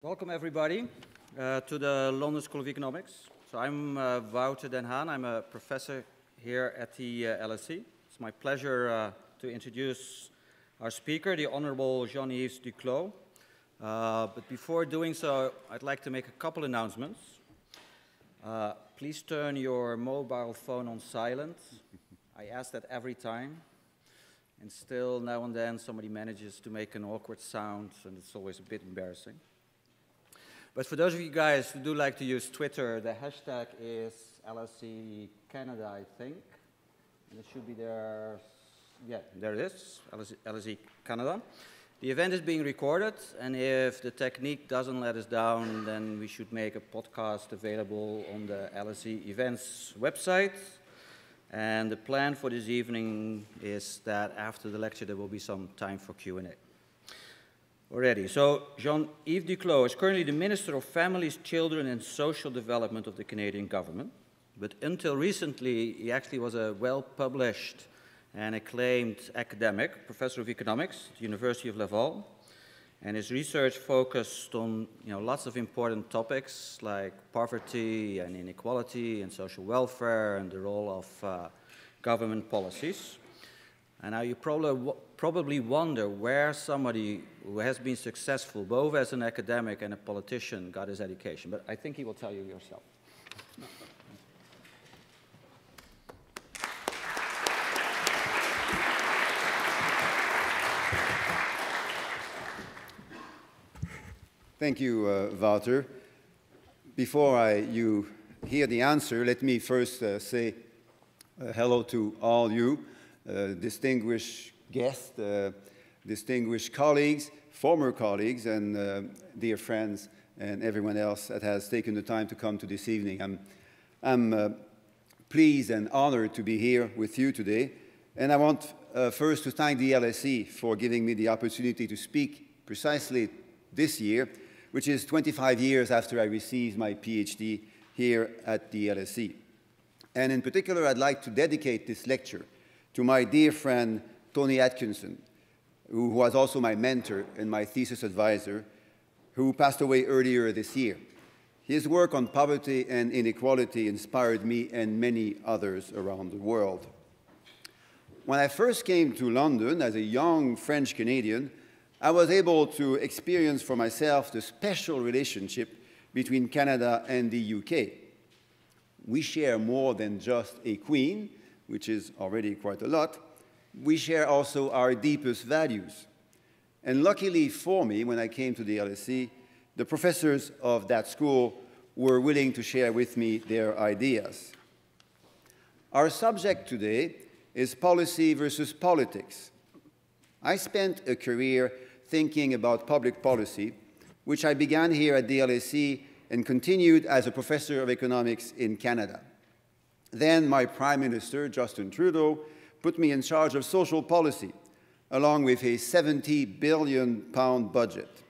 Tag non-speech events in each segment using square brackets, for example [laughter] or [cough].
Welcome, everybody, uh, to the London School of Economics. So I'm uh, Wouter Den Haan. I'm a professor here at the uh, LSE. It's my pleasure uh, to introduce our speaker, the Honorable Jean-Yves Duclos. Uh, but before doing so, I'd like to make a couple announcements. Uh, please turn your mobile phone on silent. I ask that every time. And still, now and then, somebody manages to make an awkward sound, and it's always a bit embarrassing. But for those of you guys who do like to use Twitter, the hashtag is LSE Canada, I think. And it should be there. Yeah, there it is, LSE, Canada. The event is being recorded, and if the technique doesn't let us down, then we should make a podcast available on the LSE events website. And the plan for this evening is that after the lecture, there will be some time for Q&A already. So Jean-Yves Duclos is currently the Minister of Families, Children and Social Development of the Canadian government. But until recently, he actually was a well-published and acclaimed academic, professor of economics at the University of Laval. And his research focused on you know, lots of important topics like poverty and inequality and social welfare and the role of uh, government policies. And now you probably, probably wonder where somebody who has been successful, both as an academic and a politician, got his education. But I think he will tell you yourself. Thank you, uh. Before I, you hear the answer, let me first uh, say uh, hello to all you. Uh, distinguished guests, uh, distinguished colleagues, former colleagues, and uh, dear friends, and everyone else that has taken the time to come to this evening. I'm, I'm pleased and honored to be here with you today. And I want uh, first to thank the LSE for giving me the opportunity to speak precisely this year, which is 25 years after I received my PhD here at the LSE. And in particular, I'd like to dedicate this lecture to my dear friend Tony Atkinson, who was also my mentor and my thesis advisor, who passed away earlier this year. His work on poverty and inequality inspired me and many others around the world. When I first came to London as a young French Canadian, I was able to experience for myself the special relationship between Canada and the UK. We share more than just a queen, which is already quite a lot, we share also our deepest values. And luckily for me, when I came to the LSE, the professors of that school were willing to share with me their ideas. Our subject today is policy versus politics. I spent a career thinking about public policy, which I began here at the LSE and continued as a professor of economics in Canada. Then my Prime Minister, Justin Trudeau, put me in charge of social policy, along with a 70 billion pound budget.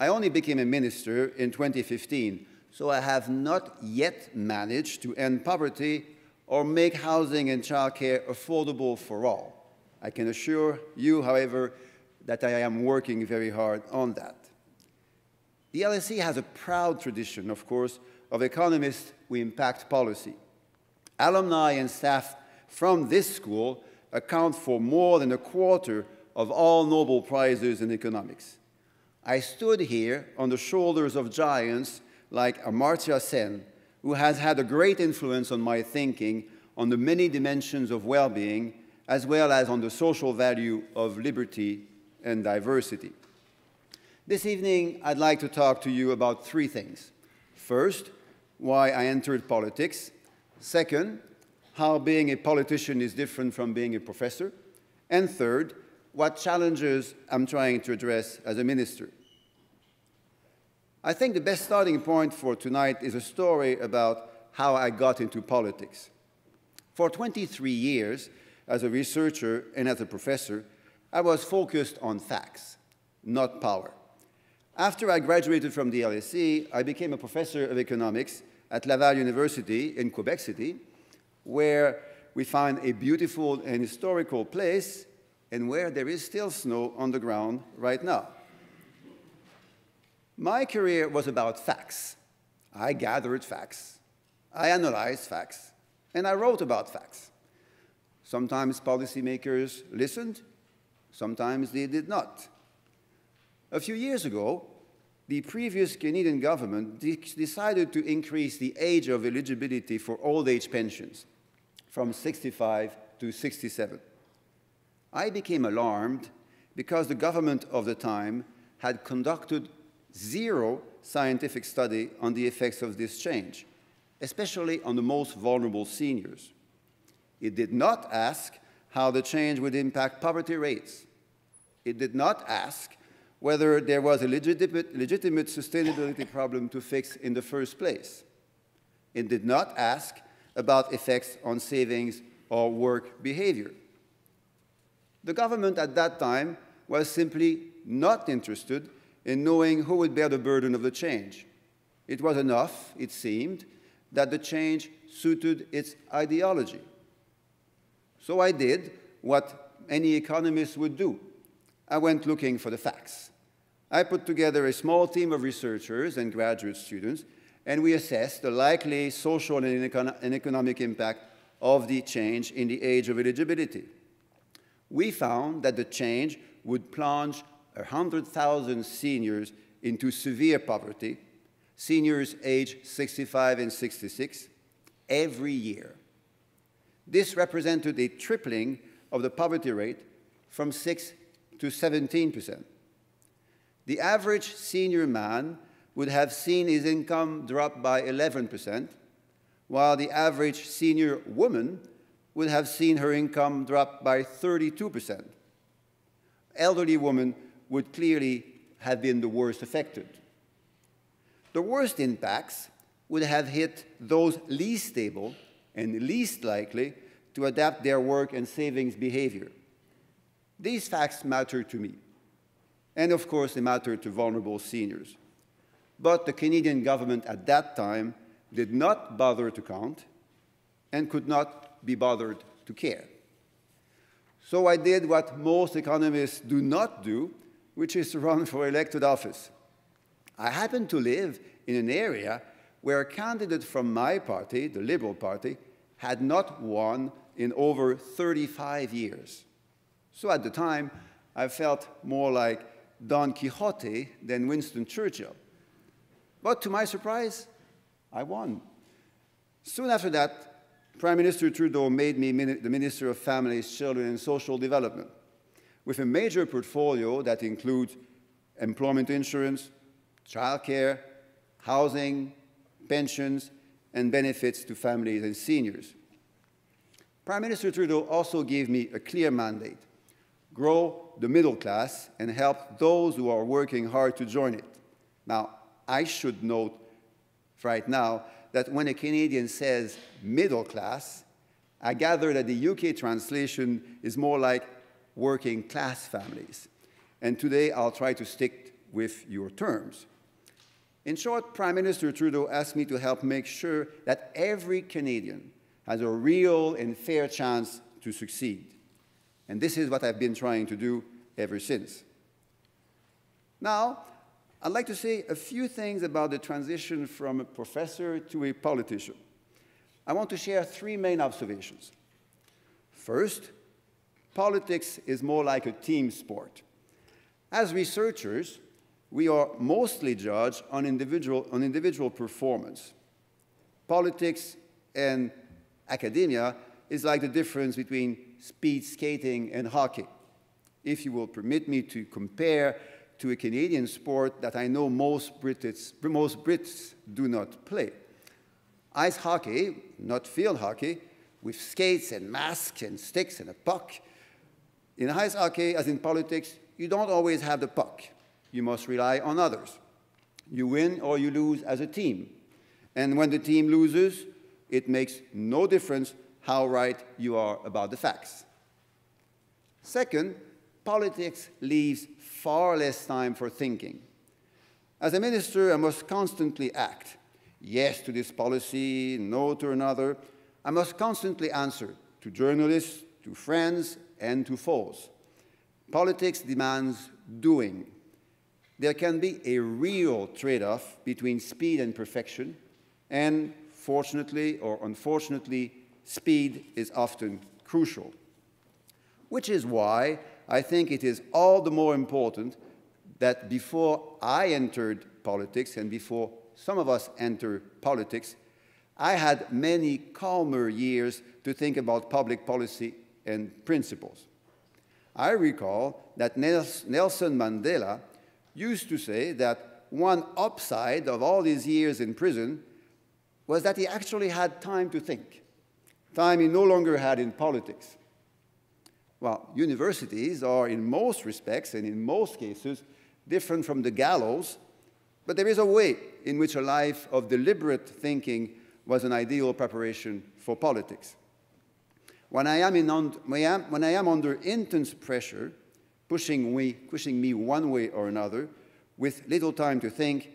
I only became a minister in 2015, so I have not yet managed to end poverty or make housing and childcare affordable for all. I can assure you, however, that I am working very hard on that. The LSE has a proud tradition, of course, of economists who impact policy. Alumni and staff from this school account for more than a quarter of all Nobel Prizes in economics. I stood here on the shoulders of giants like Amartya Sen, who has had a great influence on my thinking on the many dimensions of well-being, as well as on the social value of liberty and diversity. This evening, I'd like to talk to you about three things. First, why I entered politics, Second, how being a politician is different from being a professor. And third, what challenges I'm trying to address as a minister. I think the best starting point for tonight is a story about how I got into politics. For 23 years, as a researcher and as a professor, I was focused on facts, not power. After I graduated from the LSE, I became a professor of economics at Laval University in Quebec City, where we find a beautiful and historical place and where there is still snow on the ground right now. My career was about facts. I gathered facts, I analyzed facts, and I wrote about facts. Sometimes policymakers listened, sometimes they did not. A few years ago, the previous Canadian government de decided to increase the age of eligibility for old age pensions from 65 to 67. I became alarmed because the government of the time had conducted zero scientific study on the effects of this change, especially on the most vulnerable seniors. It did not ask how the change would impact poverty rates. It did not ask whether there was a legitimate, legitimate sustainability problem to fix in the first place. It did not ask about effects on savings or work behavior. The government at that time was simply not interested in knowing who would bear the burden of the change. It was enough, it seemed, that the change suited its ideology. So I did what any economist would do. I went looking for the facts. I put together a small team of researchers and graduate students, and we assessed the likely social and, econ and economic impact of the change in the age of eligibility. We found that the change would plunge 100,000 seniors into severe poverty, seniors aged 65 and 66, every year. This represented a tripling of the poverty rate from 6 to 17 percent. The average senior man would have seen his income drop by 11 percent, while the average senior woman would have seen her income drop by 32 percent. Elderly women would clearly have been the worst affected. The worst impacts would have hit those least stable and least likely to adapt their work and savings behavior. These facts matter to me. And of course, they matter to vulnerable seniors. But the Canadian government at that time did not bother to count and could not be bothered to care. So I did what most economists do not do which is run for elected office. I happened to live in an area where a candidate from my party, the Liberal Party, had not won in over 35 years. So at the time, I felt more like Don Quixote than Winston Churchill. But to my surprise, I won. Soon after that, Prime Minister Trudeau made me the Minister of Families, Children and Social Development with a major portfolio that includes employment insurance, childcare, housing, pensions, and benefits to families and seniors. Prime Minister Trudeau also gave me a clear mandate grow the middle class and help those who are working hard to join it. Now, I should note right now that when a Canadian says middle class, I gather that the UK translation is more like working class families. And today I'll try to stick with your terms. In short, Prime Minister Trudeau asked me to help make sure that every Canadian has a real and fair chance to succeed. And this is what I've been trying to do ever since. Now, I'd like to say a few things about the transition from a professor to a politician. I want to share three main observations. First, politics is more like a team sport. As researchers, we are mostly judged on individual, on individual performance. Politics and academia is like the difference between speed skating and hockey. If you will permit me to compare to a Canadian sport that I know most Brits, most Brits do not play. Ice hockey, not field hockey, with skates and masks and sticks and a puck, in ice hockey, as in politics, you don't always have the puck. You must rely on others. You win or you lose as a team. And when the team loses, it makes no difference how right you are about the facts. Second, politics leaves far less time for thinking. As a minister, I must constantly act. Yes to this policy, no to another. I must constantly answer to journalists, to friends, and to foes. Politics demands doing. there can be a real trade off between speed and perfection, and fortunately or unfortunately, speed is often crucial. Which is why I think it is all the more important that before I entered politics and before some of us enter politics, I had many calmer years to think about public policy and principles. I recall that Nelson Mandela used to say that one upside of all these years in prison was that he actually had time to think, time he no longer had in politics. Well, universities are, in most respects and in most cases, different from the gallows, but there is a way in which a life of deliberate thinking was an ideal preparation for politics. When I am, in, when I am under intense pressure, pushing me, pushing me one way or another, with little time to think,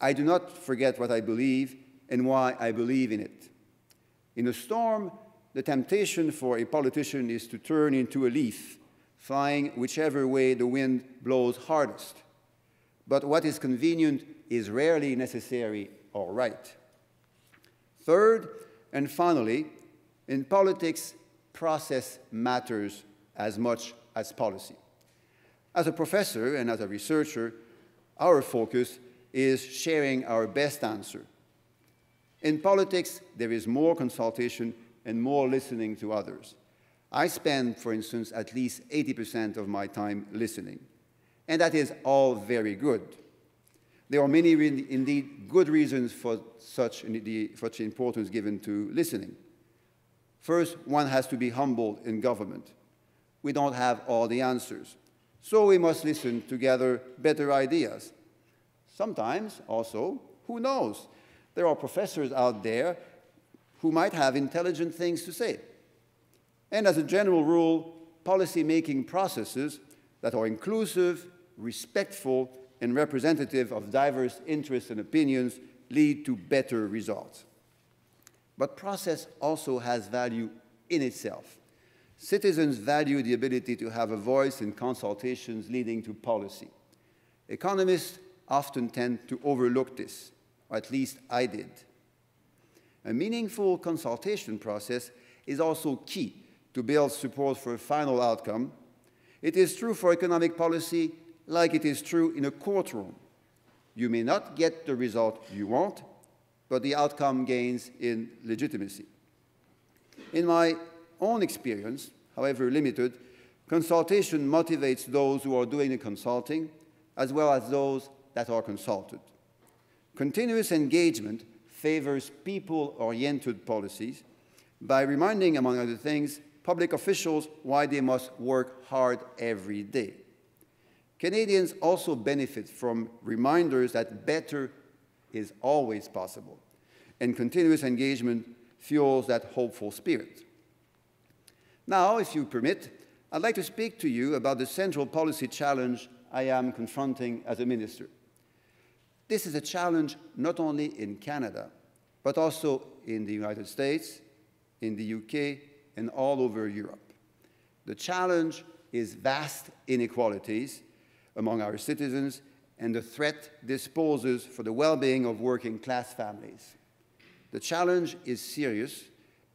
I do not forget what I believe and why I believe in it. In a storm, the temptation for a politician is to turn into a leaf, flying whichever way the wind blows hardest. But what is convenient is rarely necessary or right. Third, and finally, in politics, process matters as much as policy. As a professor and as a researcher, our focus is sharing our best answer. In politics, there is more consultation and more listening to others. I spend, for instance, at least 80% of my time listening. And that is all very good. There are many, indeed, good reasons for such, such importance given to listening. First, one has to be humble in government. We don't have all the answers. So we must listen to gather better ideas. Sometimes, also, who knows? There are professors out there who might have intelligent things to say. And as a general rule, policy-making processes that are inclusive, respectful, and representative of diverse interests and opinions lead to better results. But process also has value in itself. Citizens value the ability to have a voice in consultations leading to policy. Economists often tend to overlook this, or at least I did. A meaningful consultation process is also key to build support for a final outcome. It is true for economic policy like it is true in a courtroom. You may not get the result you want, but the outcome gains in legitimacy. In my own experience, however limited, consultation motivates those who are doing the consulting as well as those that are consulted. Continuous engagement favors people-oriented policies by reminding, among other things, public officials why they must work hard every day. Canadians also benefit from reminders that better is always possible, and continuous engagement fuels that hopeful spirit. Now, if you permit, I'd like to speak to you about the central policy challenge I am confronting as a minister. This is a challenge not only in Canada, but also in the United States, in the UK, and all over Europe. The challenge is vast inequalities among our citizens and the threat this poses for the well-being of working class families. The challenge is serious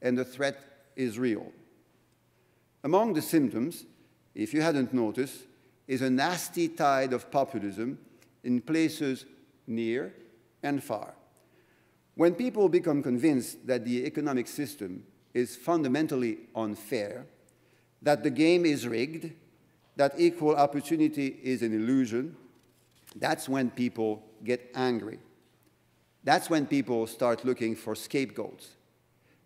and the threat is real. Among the symptoms, if you hadn't noticed, is a nasty tide of populism in places near and far. When people become convinced that the economic system is fundamentally unfair, that the game is rigged, that equal opportunity is an illusion, that's when people get angry. That's when people start looking for scapegoats.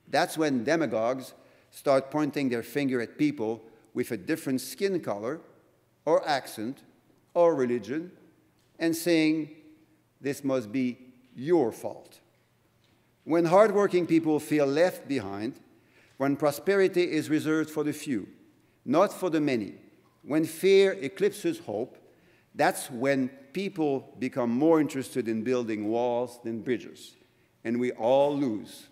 That's when demagogues start pointing their finger at people with a different skin color or accent or religion and saying, this must be your fault. When hardworking people feel left behind, when prosperity is reserved for the few, not for the many, when fear eclipses hope, that's when people become more interested in building walls than bridges, and we all lose.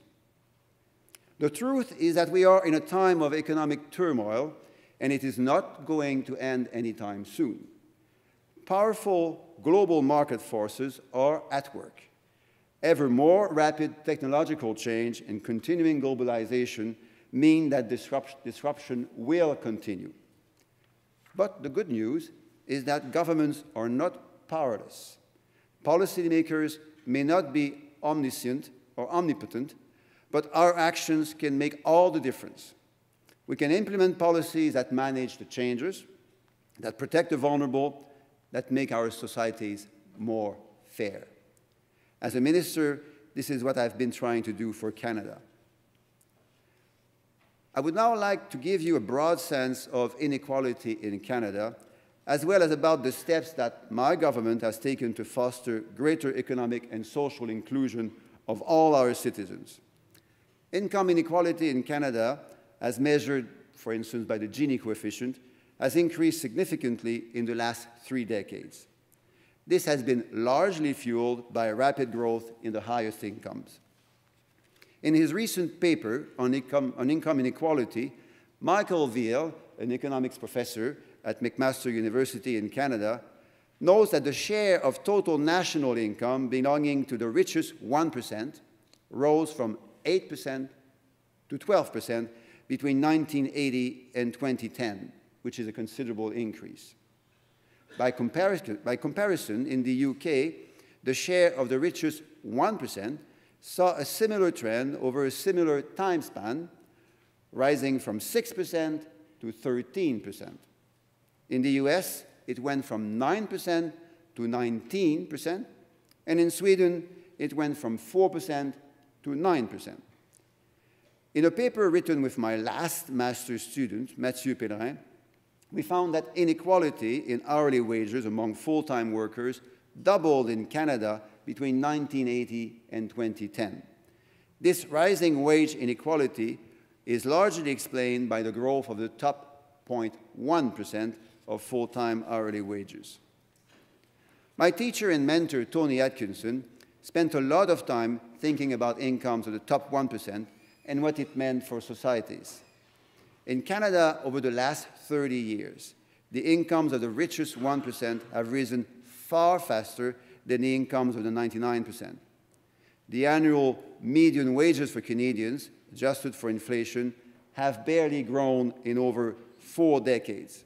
The truth is that we are in a time of economic turmoil, and it is not going to end anytime soon. Powerful global market forces are at work. Ever more rapid technological change and continuing globalization mean that disruption will continue. But the good news is that governments are not powerless. Policymakers may not be omniscient or omnipotent, but our actions can make all the difference. We can implement policies that manage the changes, that protect the vulnerable, that make our societies more fair. As a minister, this is what I've been trying to do for Canada. I would now like to give you a broad sense of inequality in Canada, as well as about the steps that my government has taken to foster greater economic and social inclusion of all our citizens. Income inequality in Canada, as measured, for instance, by the Gini coefficient, has increased significantly in the last three decades. This has been largely fueled by rapid growth in the highest incomes. In his recent paper on income, on income inequality, Michael Veall, an economics professor at McMaster University in Canada, knows that the share of total national income belonging to the richest 1% rose from 8% to 12% between 1980 and 2010 which is a considerable increase. By comparison, by comparison, in the UK, the share of the richest 1% saw a similar trend over a similar time span, rising from 6% to 13%. In the US, it went from 9% to 19%, and in Sweden, it went from 4% to 9%. In a paper written with my last master's student, Mathieu Pellerin, we found that inequality in hourly wages among full-time workers doubled in Canada between 1980 and 2010. This rising wage inequality is largely explained by the growth of the top 0.1% of full-time hourly wages. My teacher and mentor, Tony Atkinson, spent a lot of time thinking about incomes of the top 1% and what it meant for societies. In Canada, over the last 30 years, the incomes of the richest 1% have risen far faster than the incomes of the 99%. The annual median wages for Canadians, adjusted for inflation, have barely grown in over four decades.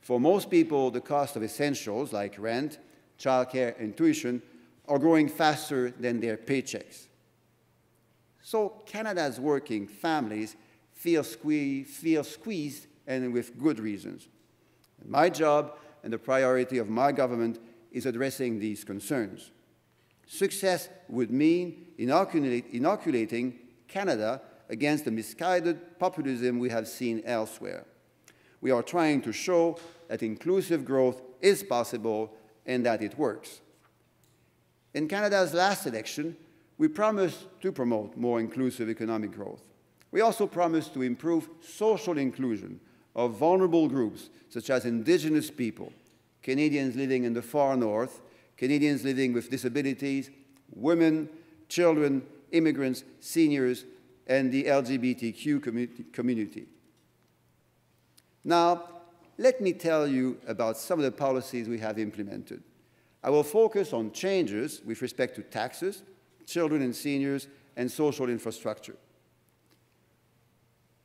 For most people, the cost of essentials like rent, childcare, and tuition are growing faster than their paychecks. So Canada's working families feel, sque feel squeezed and with good reasons. My job and the priority of my government is addressing these concerns. Success would mean inoculate, inoculating Canada against the misguided populism we have seen elsewhere. We are trying to show that inclusive growth is possible and that it works. In Canada's last election, we promised to promote more inclusive economic growth. We also promised to improve social inclusion of vulnerable groups, such as Indigenous people, Canadians living in the far north, Canadians living with disabilities, women, children, immigrants, seniors, and the LGBTQ community. Now, let me tell you about some of the policies we have implemented. I will focus on changes with respect to taxes, children and seniors, and social infrastructure.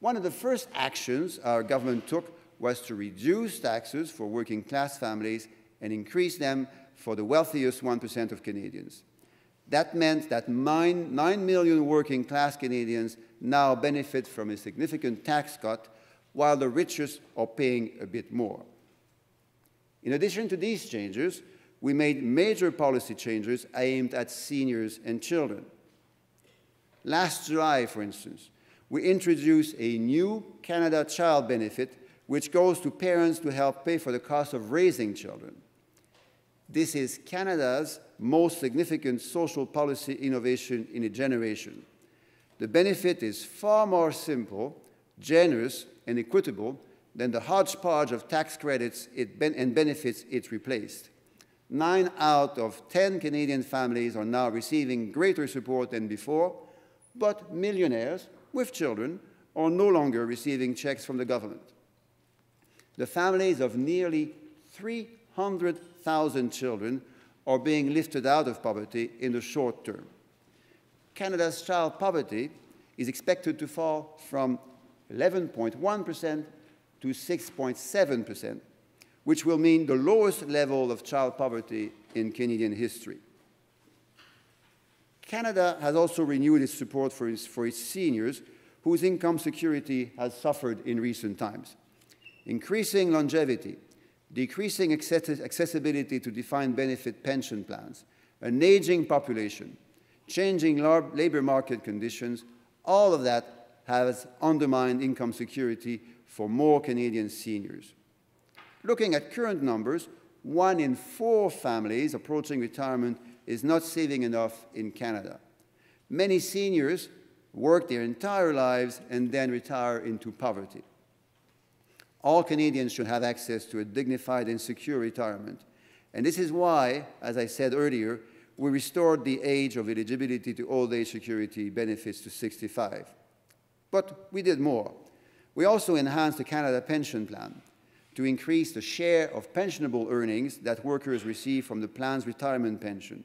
One of the first actions our government took was to reduce taxes for working class families and increase them for the wealthiest 1% of Canadians. That meant that 9, 9 million working class Canadians now benefit from a significant tax cut, while the richest are paying a bit more. In addition to these changes, we made major policy changes aimed at seniors and children. Last July, for instance, we introduce a new Canada Child Benefit, which goes to parents to help pay for the cost of raising children. This is Canada's most significant social policy innovation in a generation. The benefit is far more simple, generous, and equitable than the hodgepodge of tax credits ben and benefits it replaced. Nine out of 10 Canadian families are now receiving greater support than before, but millionaires with children are no longer receiving checks from the government. The families of nearly 300,000 children are being lifted out of poverty in the short term. Canada's child poverty is expected to fall from 11.1% to 6.7%, which will mean the lowest level of child poverty in Canadian history. Canada has also renewed its support for its, for its seniors whose income security has suffered in recent times. Increasing longevity, decreasing access accessibility to defined benefit pension plans, an aging population, changing labor market conditions, all of that has undermined income security for more Canadian seniors. Looking at current numbers, one in four families approaching retirement is not saving enough in Canada. Many seniors work their entire lives and then retire into poverty. All Canadians should have access to a dignified and secure retirement. And this is why, as I said earlier, we restored the age of eligibility to old age security benefits to 65. But we did more. We also enhanced the Canada Pension Plan to increase the share of pensionable earnings that workers receive from the plan's retirement pension.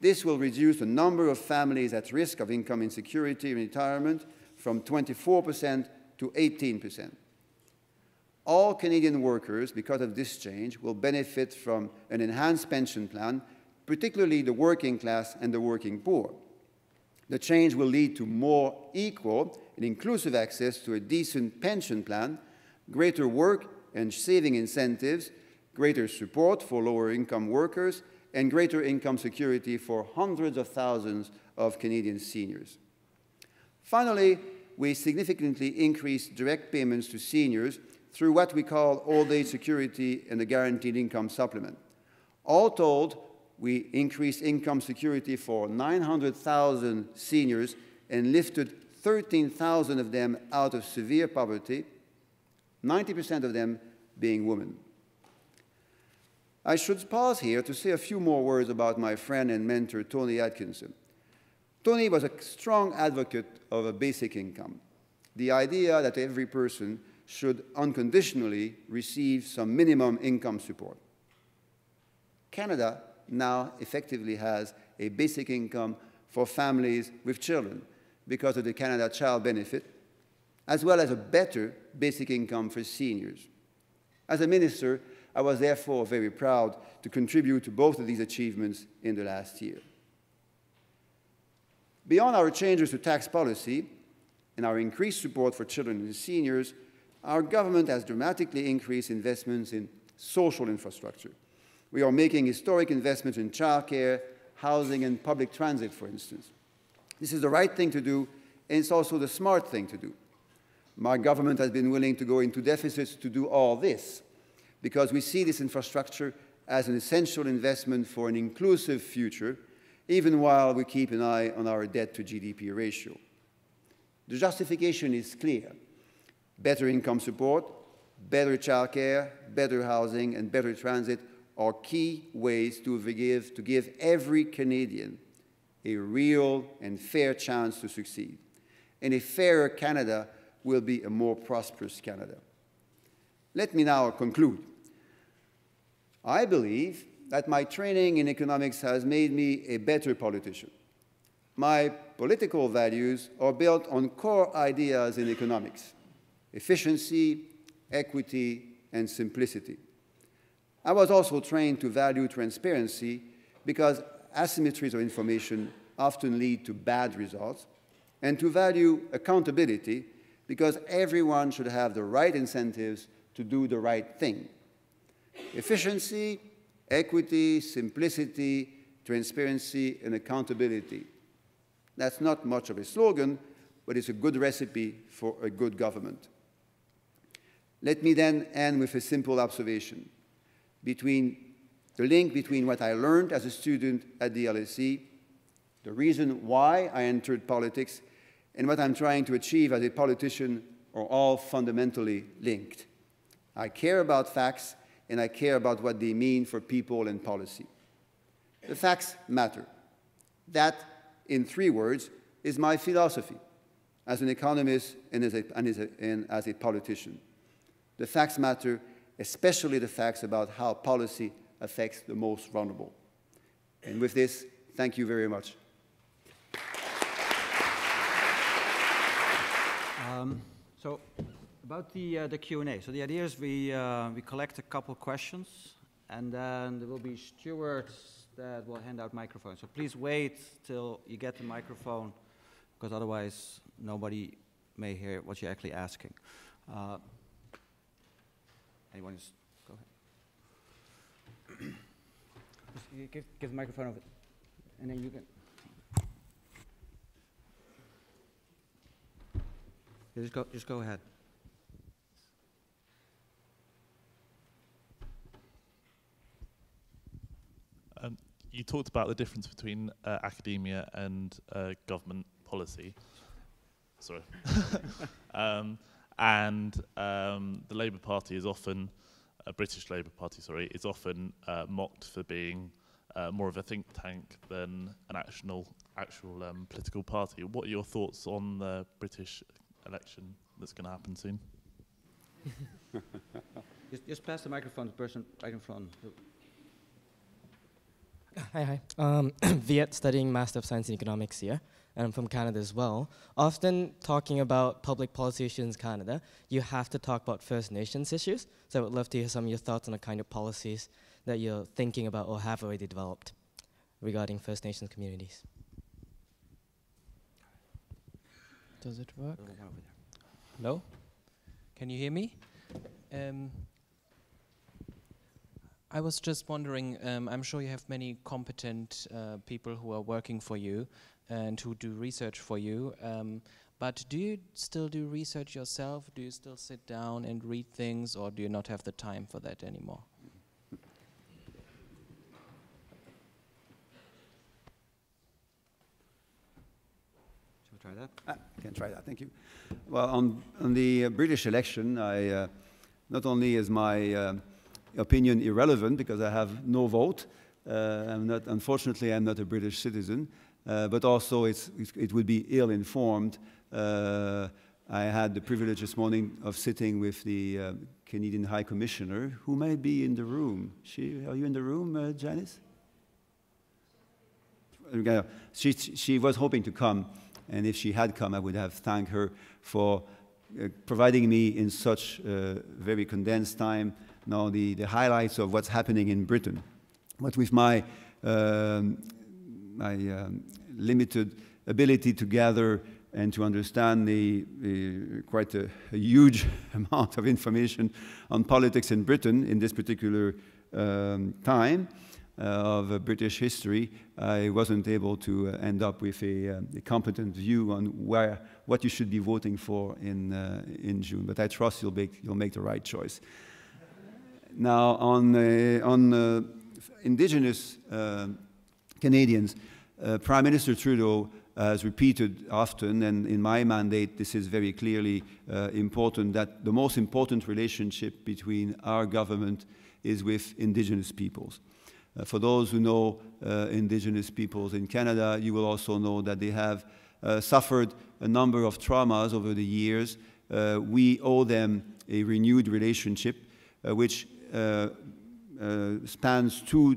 This will reduce the number of families at risk of income insecurity in retirement from 24% to 18%. All Canadian workers, because of this change, will benefit from an enhanced pension plan, particularly the working class and the working poor. The change will lead to more equal and inclusive access to a decent pension plan, greater work and saving incentives, greater support for lower income workers, and greater income security for hundreds of thousands of Canadian seniors. Finally, we significantly increased direct payments to seniors through what we call old age security and the guaranteed income supplement. All told, we increased income security for 900,000 seniors and lifted 13,000 of them out of severe poverty, 90% of them being women. I should pause here to say a few more words about my friend and mentor, Tony Atkinson. Tony was a strong advocate of a basic income, the idea that every person should unconditionally receive some minimum income support. Canada now effectively has a basic income for families with children because of the Canada Child Benefit, as well as a better basic income for seniors. As a minister, I was therefore very proud to contribute to both of these achievements in the last year. Beyond our changes to tax policy and our increased support for children and seniors, our government has dramatically increased investments in social infrastructure. We are making historic investments in childcare, housing, and public transit, for instance. This is the right thing to do, and it's also the smart thing to do. My government has been willing to go into deficits to do all this because we see this infrastructure as an essential investment for an inclusive future, even while we keep an eye on our debt to GDP ratio. The justification is clear. Better income support, better childcare, better housing, and better transit are key ways to give, to give every Canadian a real and fair chance to succeed. And a fairer Canada will be a more prosperous Canada. Let me now conclude. I believe that my training in economics has made me a better politician. My political values are built on core ideas in economics efficiency, equity, and simplicity. I was also trained to value transparency because asymmetries of information often lead to bad results, and to value accountability because everyone should have the right incentives to do the right thing. Efficiency, equity, simplicity, transparency, and accountability. That's not much of a slogan, but it's a good recipe for a good government. Let me then end with a simple observation between the link between what I learned as a student at the LSE, the reason why I entered politics, and what I'm trying to achieve as a politician are all fundamentally linked. I care about facts, and I care about what they mean for people and policy. The facts matter. That, in three words, is my philosophy as an economist and as a, and as a, and as a politician. The facts matter, especially the facts about how policy affects the most vulnerable. And with this, thank you very much. Um, so about the, uh, the Q&A. So the idea is we, uh, we collect a couple questions and then there will be stewards that will hand out microphones. So please wait till you get the microphone because otherwise nobody may hear what you're actually asking. Uh, anyone just go ahead. Just give, give the microphone over, and then you can. Yeah, just go, just go ahead. Um, you talked about the difference between uh, academia and uh, government policy. Sorry. [laughs] um, and um, the Labour Party is often, a British Labour Party, sorry, is often uh, mocked for being uh, more of a think tank than an actual, actual um, political party. What are your thoughts on the British election that's going to happen soon? [laughs] just, just pass the microphone to the person right in front. Hi, hi. Um, [clears throat] Viet, studying Master of Science in Economics here, and I'm from Canada as well. Often talking about public policy issues in Canada, you have to talk about First Nations issues. So I would love to hear some of your thoughts on the kind of policies that you're thinking about or have already developed regarding First Nations communities. Does it work? Hello? Can you hear me? Um, I was just wondering, um, I'm sure you have many competent uh, people who are working for you and who do research for you. Um, but do you still do research yourself? Do you still sit down and read things, or do you not have the time for that anymore? Shall we try that? Ah, I can try that, thank you. Well, on, on the uh, British election, I, uh, not only is my uh, opinion irrelevant because I have no vote, uh, I'm not, unfortunately, I'm not a British citizen, uh, but also it's, it would be ill-informed. Uh, I had the privilege this morning of sitting with the Canadian High Commissioner, who may be in the room. She, are you in the room, Janice? She, she was hoping to come, and if she had come, I would have thanked her for uh, providing me in such uh, very condensed time now the, the highlights of what's happening in Britain. But with my, um, my um, limited ability to gather and to understand the, the quite a, a, huge [laughs] amount of information on politics in Britain in this particular um, time, uh, of uh, British history, I wasn't able to uh, end up with a, uh, a, competent view on where, what you should be voting for in, uh, in June. But I trust you'll make, you'll make the right choice. Now, on, uh, on indigenous Canadians, Prime Minister Trudeau has repeated often, and in my mandate, this is very clearly important, that the most important relationship between our government is with indigenous peoples. Uh, for those who know uh, indigenous peoples in Canada, you will also know that they have uh, suffered a number of traumas over the years. we owe them a renewed relationship, which spans two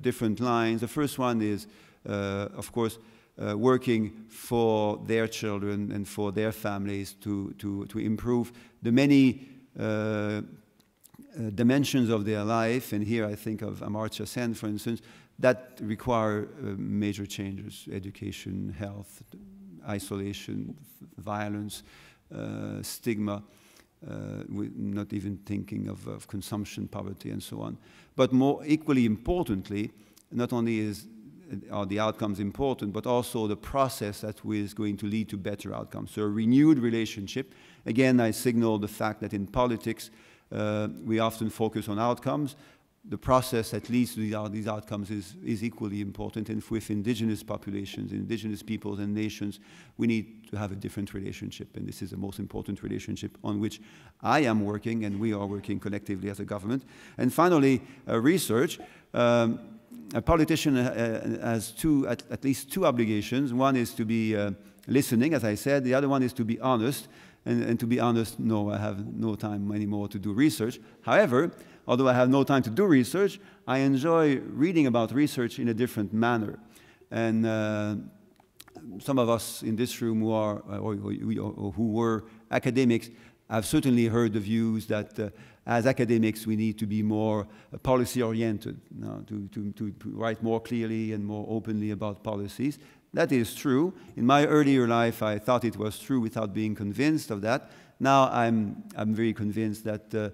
different lines. The first one is, of course, uh, working for their children and for their families to, to, to improve the many uh, uh, dimensions of their life, and here I think of Amartya Sen, for instance, that require uh, major changes education, health, isolation, violence, uh, stigma. Uh, not even thinking of, of, consumption, poverty, and so on. But more equally importantly, not only is, are the outcomes important, but also the process that is going to lead to better outcomes. So a renewed relationship. Again, I signal the fact that in politics, uh, we often focus on outcomes. The process that leads to these, outcomes is, is equally important. And with indigenous populations, indigenous peoples and nations, we need to have a different relationship. And this is the most important relationship on which I am working and we are working collectively as a government. And finally, uh, research. Um, a politician uh, has two, at, at, least two obligations. One is to be uh, listening, as I said. The other one is to be honest. And, and to be honest, no, I have no time anymore to do research. However, although I have no time to do research, I enjoy reading about research in a different manner. And uh, some of us in this room who are uh, or, or, who were academics have certainly heard the views that uh, as academics we need to be more uh, policy oriented, you know, to, to, to, to write more clearly and more openly about policies. That is true. In my earlier life, I thought it was true without being convinced of that. Now I'm, I'm very convinced that uh,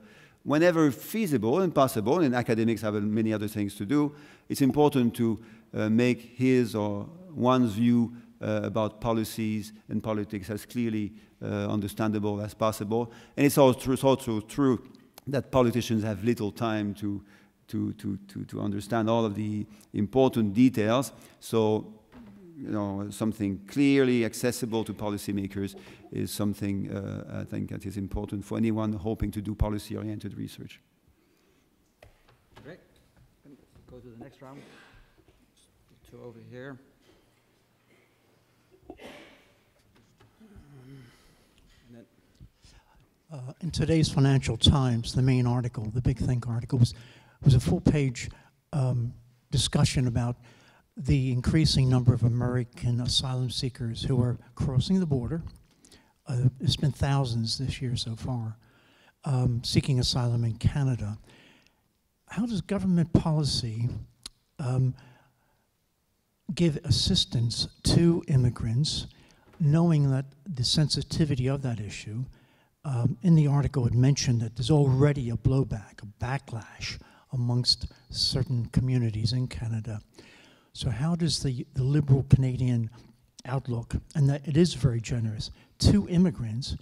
whenever feasible and possible, and academics have many other things to do, it's important to uh, make his or one's view uh, about policies and politics as clearly uh, understandable as possible. And it's also, it's also true that politicians have little time to, to, to, to, to understand all of the important details. So you know, something clearly accessible to policymakers is something uh, I think that is important for anyone hoping to do policy-oriented research. Great. Go to the next round. Two over here. Uh, in today's Financial Times, the main article, the Big Think article, was, was a full page um, discussion about the increasing number of American asylum seekers who are crossing the border. Uh, it's been thousands this year so far, um, seeking asylum in Canada. How does government policy um, give assistance to immigrants, knowing that the sensitivity of that issue? Um, in the article, it mentioned that there's already a blowback, a backlash amongst certain communities in Canada. So how does the, the liberal Canadian outlook, and that it is very generous, to immigrants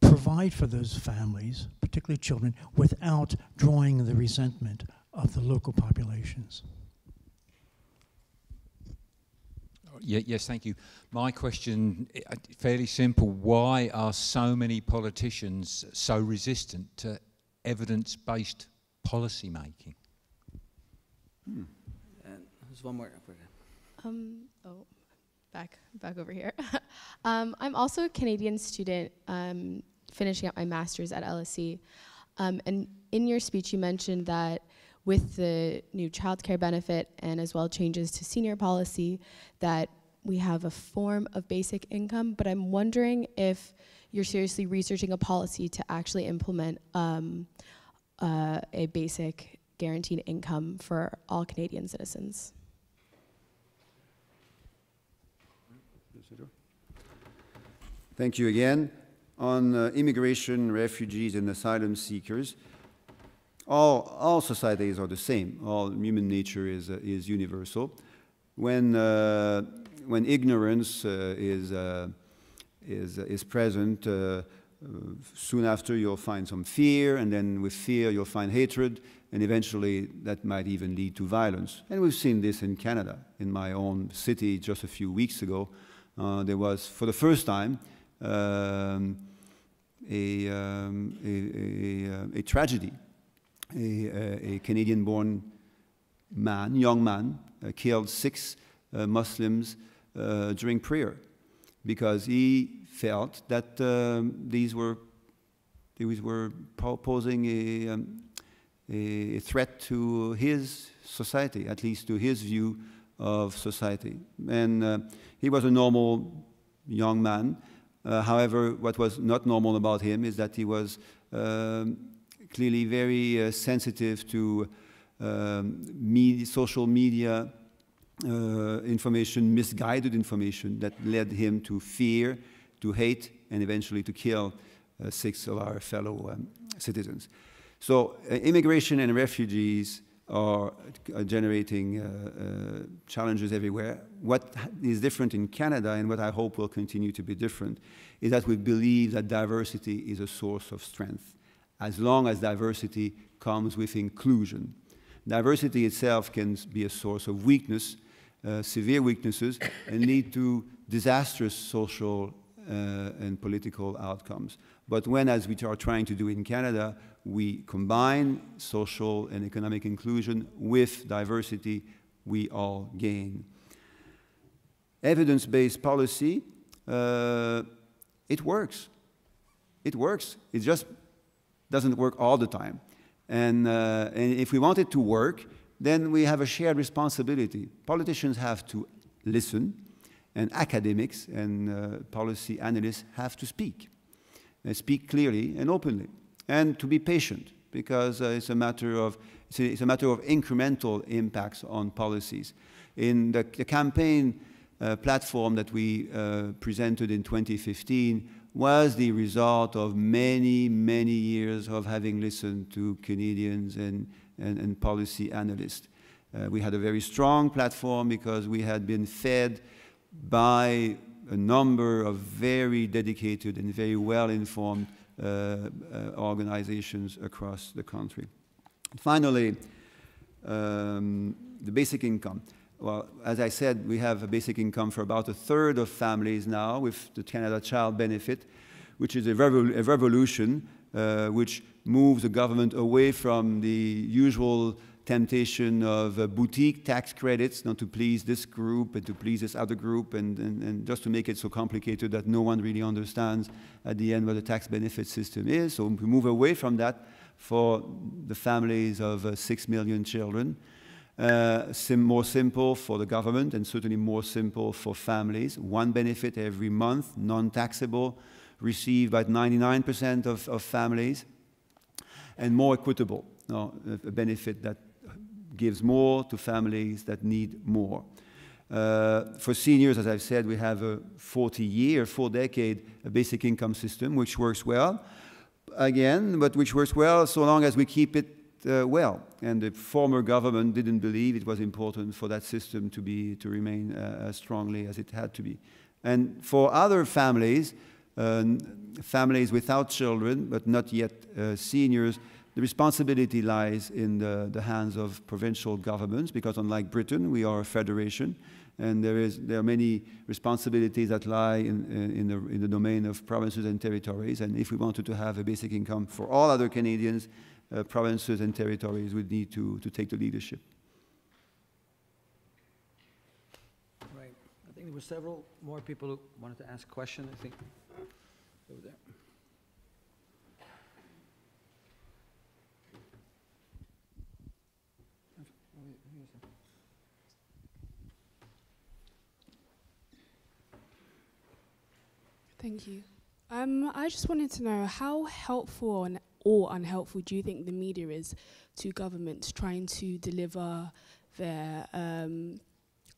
provide for those families, particularly children, without drawing the resentment of the local populations? Yeah, yes, thank you. My question, uh, fairly simple. Why are so many politicians so resistant to evidence-based policy making? Hmm. There's one more. Um, oh, back, back over here. [laughs] um, I'm also a Canadian student um, finishing up my master's at LSE. Um, and in your speech, you mentioned that with the new childcare benefit and as well changes to senior policy, that we have a form of basic income. But I'm wondering if you're seriously researching a policy to actually implement um, uh, a basic guaranteed income for all Canadian citizens. Thank you again. On uh, immigration, refugees, and asylum seekers, all, all societies are the same. All human nature is, uh, is universal. When, uh, when ignorance uh, is, uh, is, is present, uh, soon after you'll find some fear, and then with fear you'll find hatred, and eventually that might even lead to violence. And we've seen this in Canada. In my own city just a few weeks ago, there was, for the first time, um, a, um, a, tragedy. A, a Canadian-born man, young man, uh, killed six uh, Muslims uh, during prayer because he felt that um, these were these were posing a, a threat to his society, at least to his view of society. And uh, he was a normal young man, uh, however, what was not normal about him is that he was um, clearly very uh, sensitive to um, media, social media uh, information, misguided information that led him to fear, to hate, and eventually to kill uh, six of our fellow um, citizens. So uh, immigration and refugees are uh, generating uh, uh, challenges everywhere. What is different in Canada, and what I hope will continue to be different, is that we believe that diversity is a source of strength, as long as diversity comes with inclusion. Diversity itself can be a source of weakness, uh, severe weaknesses, and lead to disastrous social uh, and political outcomes. But when, as we are trying to do in Canada, we combine social and economic inclusion with diversity, we all gain. Evidence-based policy, uh, it works. it works. It just doesn't work all the time. And, uh, and if we want it to work, then we have a shared responsibility. Politicians have to listen, and academics and uh, policy analysts have to speak. Speak clearly and openly, and to be patient, because uh, it's, a matter of, it's a, it's, a, matter of incremental impacts on policies. In the, the campaign uh, platform that we uh, presented in 2015 was the result of many, many years of having listened to Canadians and, and, and policy analysts. Uh, we had a very strong platform because we had been fed by a number of very dedicated and very well-informed uh, uh, organizations across the country. Finally, um, the basic income. Well, as I said, we have a basic income for about a third of families now with the Canada Child Benefit, which is a, revol a revolution uh, which moves the government away from the usual temptation of uh, boutique tax credits, not to please this group and to please this other group, and, and, and, just to make it so complicated that no one really understands at the end what the tax benefit system is. So we move away from that for the families of uh, six million children. Uh, sim more simple for the government and certainly more simple for families. One benefit every month, non-taxable, received by 99% of, of families, and more equitable. No, a benefit that gives more to families that need more. Uh, for seniors, as I've said, we have a 40-year, four-decade basic income system, which works well, again, but which works well so long as we keep it uh, well. And the former government didn't believe it was important for that system to, be, to remain uh, as strongly as it had to be. And for other families, uh, families without children, but not yet uh, seniors, the responsibility lies in the, the, hands of provincial governments because unlike Britain, we are a federation and there, is, there are many responsibilities that lie in, in, the, in the domain of provinces and territories. And if we wanted to have a basic income for all other Canadians, uh, provinces and territories would need to, to take the leadership. Right. I think there were several more people who wanted to ask a question, I think, over there. Thank you. Um, I just wanted to know how helpful and or unhelpful do you think the media is to governments trying to deliver their um,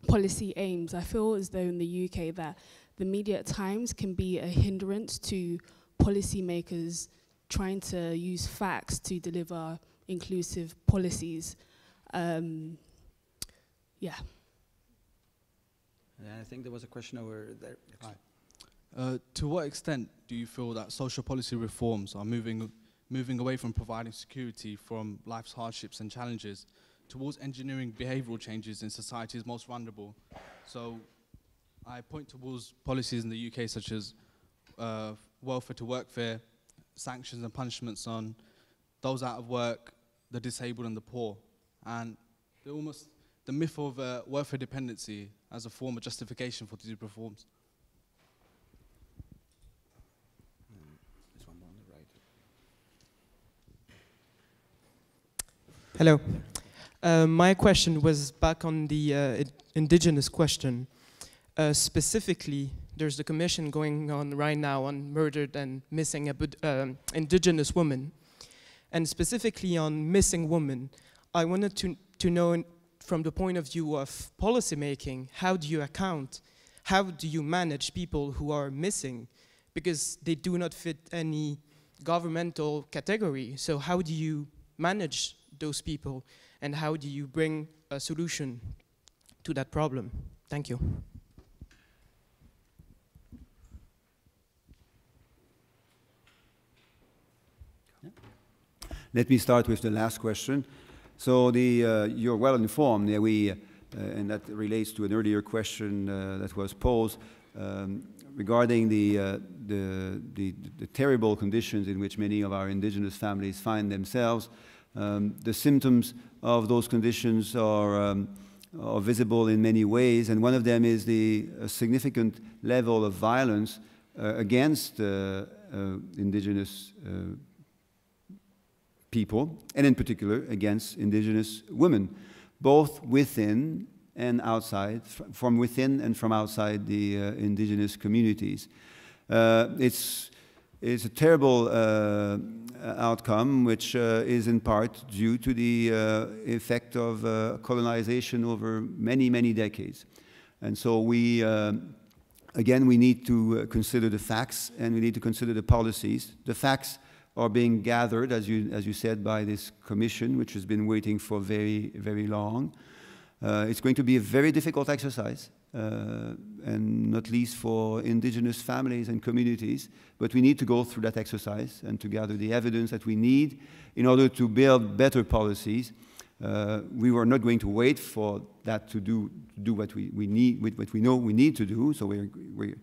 policy aims? I feel as though in the UK that the media at times can be a hindrance to policymakers trying to use facts to deliver inclusive policies. Um, yeah. Yeah, I think there was a question over there. Hi. Uh, to what extent do you feel that social policy reforms are moving moving away from providing security from life's hardships and challenges towards engineering behavioral changes in society's most vulnerable. So I point towards policies in the UK such as uh, welfare to workfare, sanctions and punishments on those out of work, the disabled and the poor. And almost the myth of uh, welfare dependency as a form of justification for these reforms. Hello. Uh, my question was back on the uh, indigenous question. Uh, specifically, there's the commission going on right now on murdered and missing um, indigenous women. And specifically on missing women, I wanted to, to know from the point of view of policymaking, how do you account, how do you manage people who are missing? Because they do not fit any governmental category. So how do you manage those people and how do you bring a solution to that problem? Thank you. Let me start with the last question. So the, uh, you're well informed. Yeah, we, uh, and that relates to an earlier question uh, that was posed um, regarding the, uh, the, the, the, terrible conditions in which many of our indigenous families find themselves. Um, the symptoms of those conditions are, um, are, visible in many ways, and one of them is the significant level of violence uh, against uh, uh, indigenous uh, people, and in particular against indigenous women, both within and outside, from within and from outside the uh, indigenous communities. Uh, it's, it's a terrible uh, outcome, which uh, is in part due to the uh, effect of uh, colonization over many, many decades. And so we, again, we need to consider the facts and we need to consider the policies. The facts are being gathered, as you, as you said, by this commission, which has been waiting for very, very long. Uh, it's going to be a very difficult exercise, uh, and not least for indigenous families and communities. But we need to go through that exercise and to gather the evidence that we need in order to build better policies. Uh, we were not going to wait for that to do, do what we, we need, what we know we need to do. So we're, we're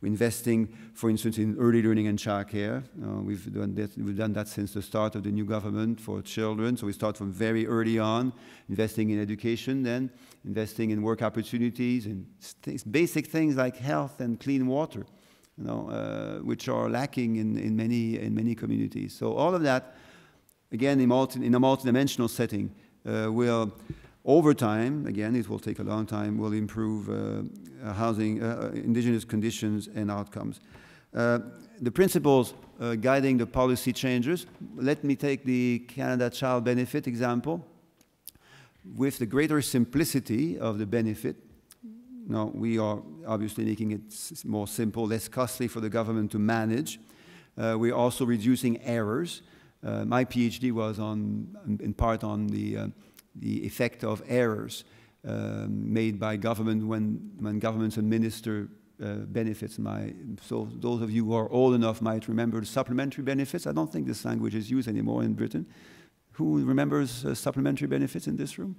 we're investing, for instance, in early learning and childcare. Uh, we've, done we've done that since the start of the new government for children. So we start from very early on, investing in education, then investing in work opportunities, and th basic things like health and clean water, you know, uh, which are lacking in, in, many, in many communities. So all of that, again, in, multi, in a multidimensional setting, uh, will over time, again, it will take a long time, will improve uh, uh housing, uh, uh, indigenous conditions and outcomes. The principles guiding the policy changes, let me take the Canada Child Benefit example. With the greater simplicity of the benefit, now we are obviously making it more simple, less costly for the government to manage. we're also reducing errors. my PhD was on, in part on the the effect of errors um, made by government when, when governments administer uh, benefits. My, so those of you who are old enough might remember the supplementary benefits. I don't think this language is used anymore in Britain. Who remembers uh, supplementary benefits in this room?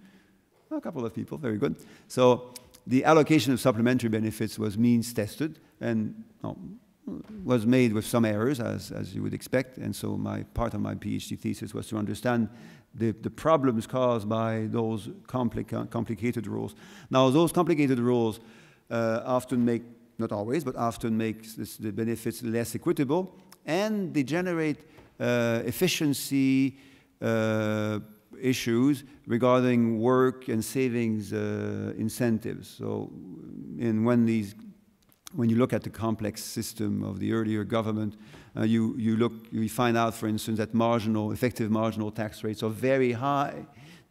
A couple of people, very good. So the allocation of supplementary benefits was means tested and no, was made with some errors, as, as you would expect. And so my part of my PhD thesis was to understand the, the problems caused by those complica complicated rules. Now, those complicated rules uh, often make, not always, but often make this, the benefits less equitable, and they generate uh, efficiency issues regarding work and savings uh, incentives. So, and when these when you look at the complex system of the earlier government, uh, you, you, look, you find out, for instance, that marginal, effective marginal tax rates are very high,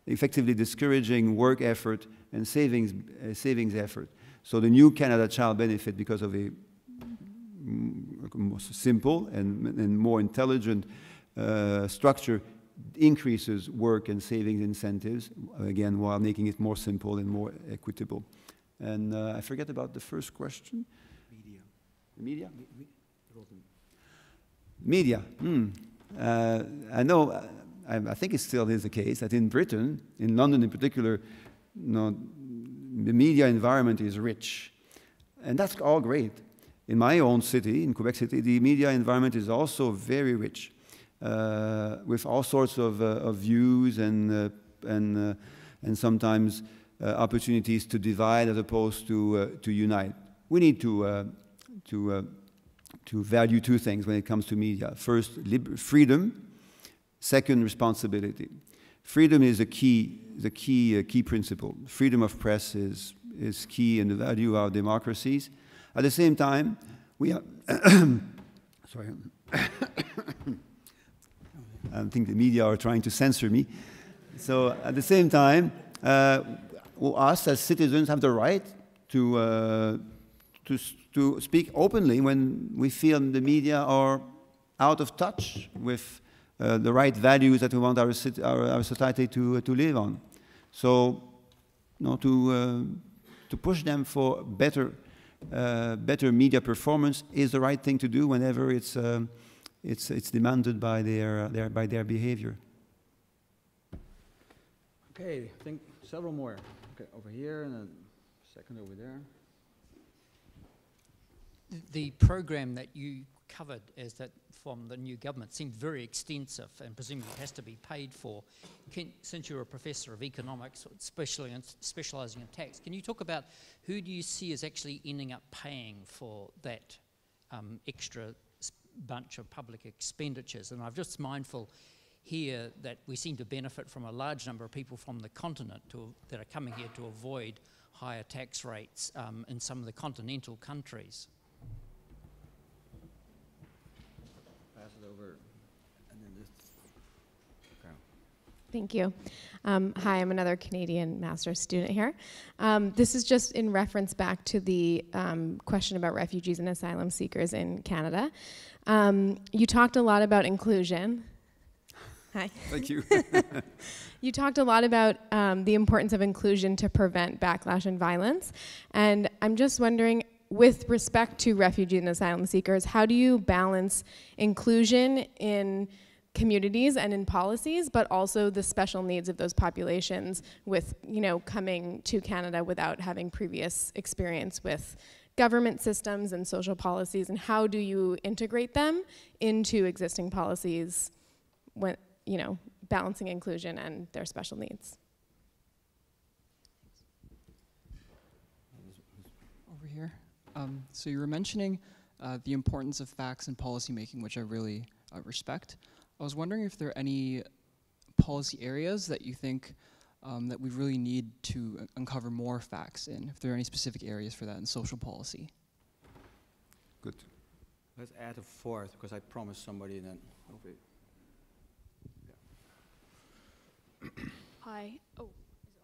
effectively discouraging work effort and savings, uh, savings effort. So the new Canada Child Benefit, because of a more simple and, and more intelligent uh, structure, increases work and savings incentives, again, while making it more simple and more equitable. And uh, I forget about the first question. Media. Media? Media. Hmm. Uh, I know, uh, I, I, think it still is the case that in Britain, in London in particular, you know, the media environment is rich. And that's all great. In my own city, in Quebec City, the media environment is also very rich, with all sorts of, uh, of views and, uh, and, uh, and sometimes opportunities to divide as opposed to, to unite. We need to, to to value two things when it comes to media. First, freedom. Second, responsibility. Freedom is a key, the key, uh, key principle. Freedom of press is, is key in the value of our democracies. At the same time, we are, [coughs] sorry, I think the media are trying to censor me. So at the same time, uh, us as citizens have the right to, uh, to, to speak openly when we feel the media are out of touch with uh, the right values that we want our, our, our society to, uh, to live on. So, you know, to, uh, to push them for better, uh, better media performance is the right thing to do whenever it's, it's, it's demanded by their, uh, their, by their behavior. Okay, I think several more. Okay, over here and a second over there the program that you covered as that from the new government seemed very extensive and presumably has to be paid for. Can, since you're a professor of economics, especially specializing in tax, can you talk about who do you see as actually ending up paying for that um, extra bunch of public expenditures. And I'm just mindful here that we seem to benefit from a large number of people from the continent to, that are coming here to avoid higher tax rates um, in some of the continental countries. Pass it over. And then this. Okay. Thank you. Um, hi, I'm another Canadian master's student here. Um, this is just in reference back to the um, question about refugees and asylum seekers in Canada. Um, you talked a lot about inclusion. Hi. Thank you. [laughs] you talked a lot about um, the importance of inclusion to prevent backlash and violence. And I'm just wondering, with respect to refugees and asylum seekers, how do you balance inclusion in communities and in policies, but also the special needs of those populations with, you know, coming to Canada without having previous experience with government systems and social policies, and how do you integrate them into existing policies when, you know, balancing inclusion and their special needs? Over here. Um, so you were mentioning uh, the importance of facts in policymaking, which I really uh, respect. I was wondering if there are any policy areas that you think um, that we really need to uncover more facts in, if there are any specific areas for that in social policy. Good. Let's add a fourth because I promised somebody then. Okay. Hi. Oh, is it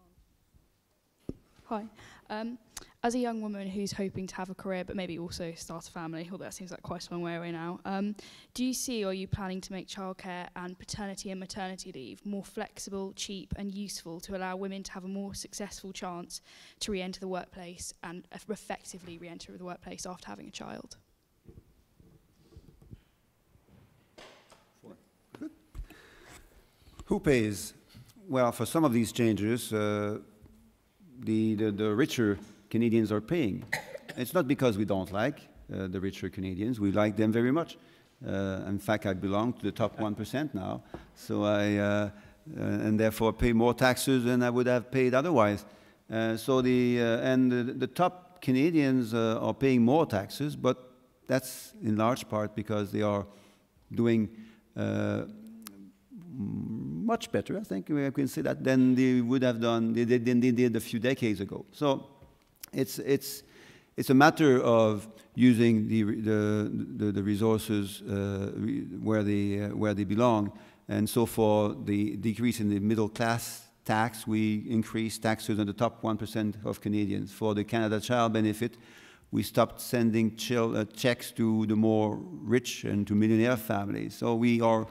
on? Hi. Um, as a young woman who's hoping to have a career but maybe also start a family, although that seems like quite a long way away now, um, do you see or are you planning to make childcare and paternity and maternity leave more flexible, cheap, and useful to allow women to have a more successful chance to re enter the workplace and effectively re enter the workplace after having a child? Who pays? Well, for some of these changes, uh, the, the, the, richer Canadians are paying. It's not because we don't like uh, the richer Canadians, we like them very much. Uh, in fact, I belong to the top 1% now, so I, uh, uh, and therefore pay more taxes than I would have paid otherwise. Uh, so the, and the, the, top Canadians are paying more taxes, but that's in large part because they are doing much better, I think we can say that, than they would have done, than they did a few decades ago. So it's, it's, it's a matter of using the, the, the, the resources uh, where, they, uh, where they belong. And so for the decrease in the middle class tax, we increased taxes on the top 1% of Canadians. For the Canada Child Benefit, we stopped sending uh, checks to the more rich and to millionaire families. So we are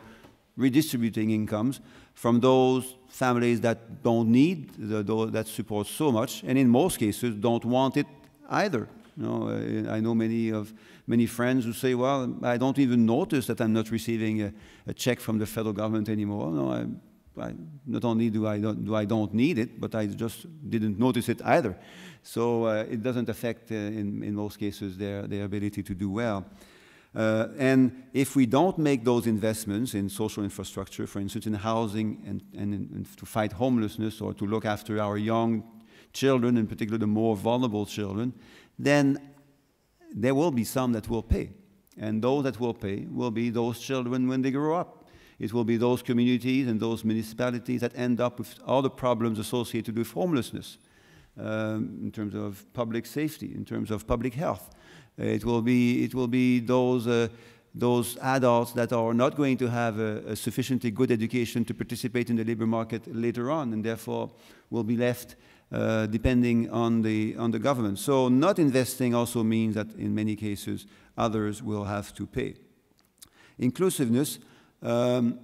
redistributing incomes from those families that don't need the, that support so much, and in most cases don't want it either. You know, I know many of many friends who say, "Well, I don't even notice that I'm not receiving a, a check from the federal government anymore. No, I, I, not only do I don't, do I don't need it, but I just didn't notice it either. So uh, it doesn't affect, uh, in in most cases, their their ability to do well." Uh, and if we don't make those investments in social infrastructure, for instance, in housing and, and, in, and, to fight homelessness or to look after our young children, in particular the more vulnerable children, then there will be some that will pay. And those that will pay will be those children when they grow up. It will be those communities and those municipalities that end up with all the problems associated with homelessness um, in terms of public safety, in terms of public health. It will be, it will be those, uh, those adults that are not going to have a, a, sufficiently good education to participate in the labor market later on, and therefore will be left uh, depending on the, on the government. So not investing also means that in many cases others will have to pay. Inclusiveness, um,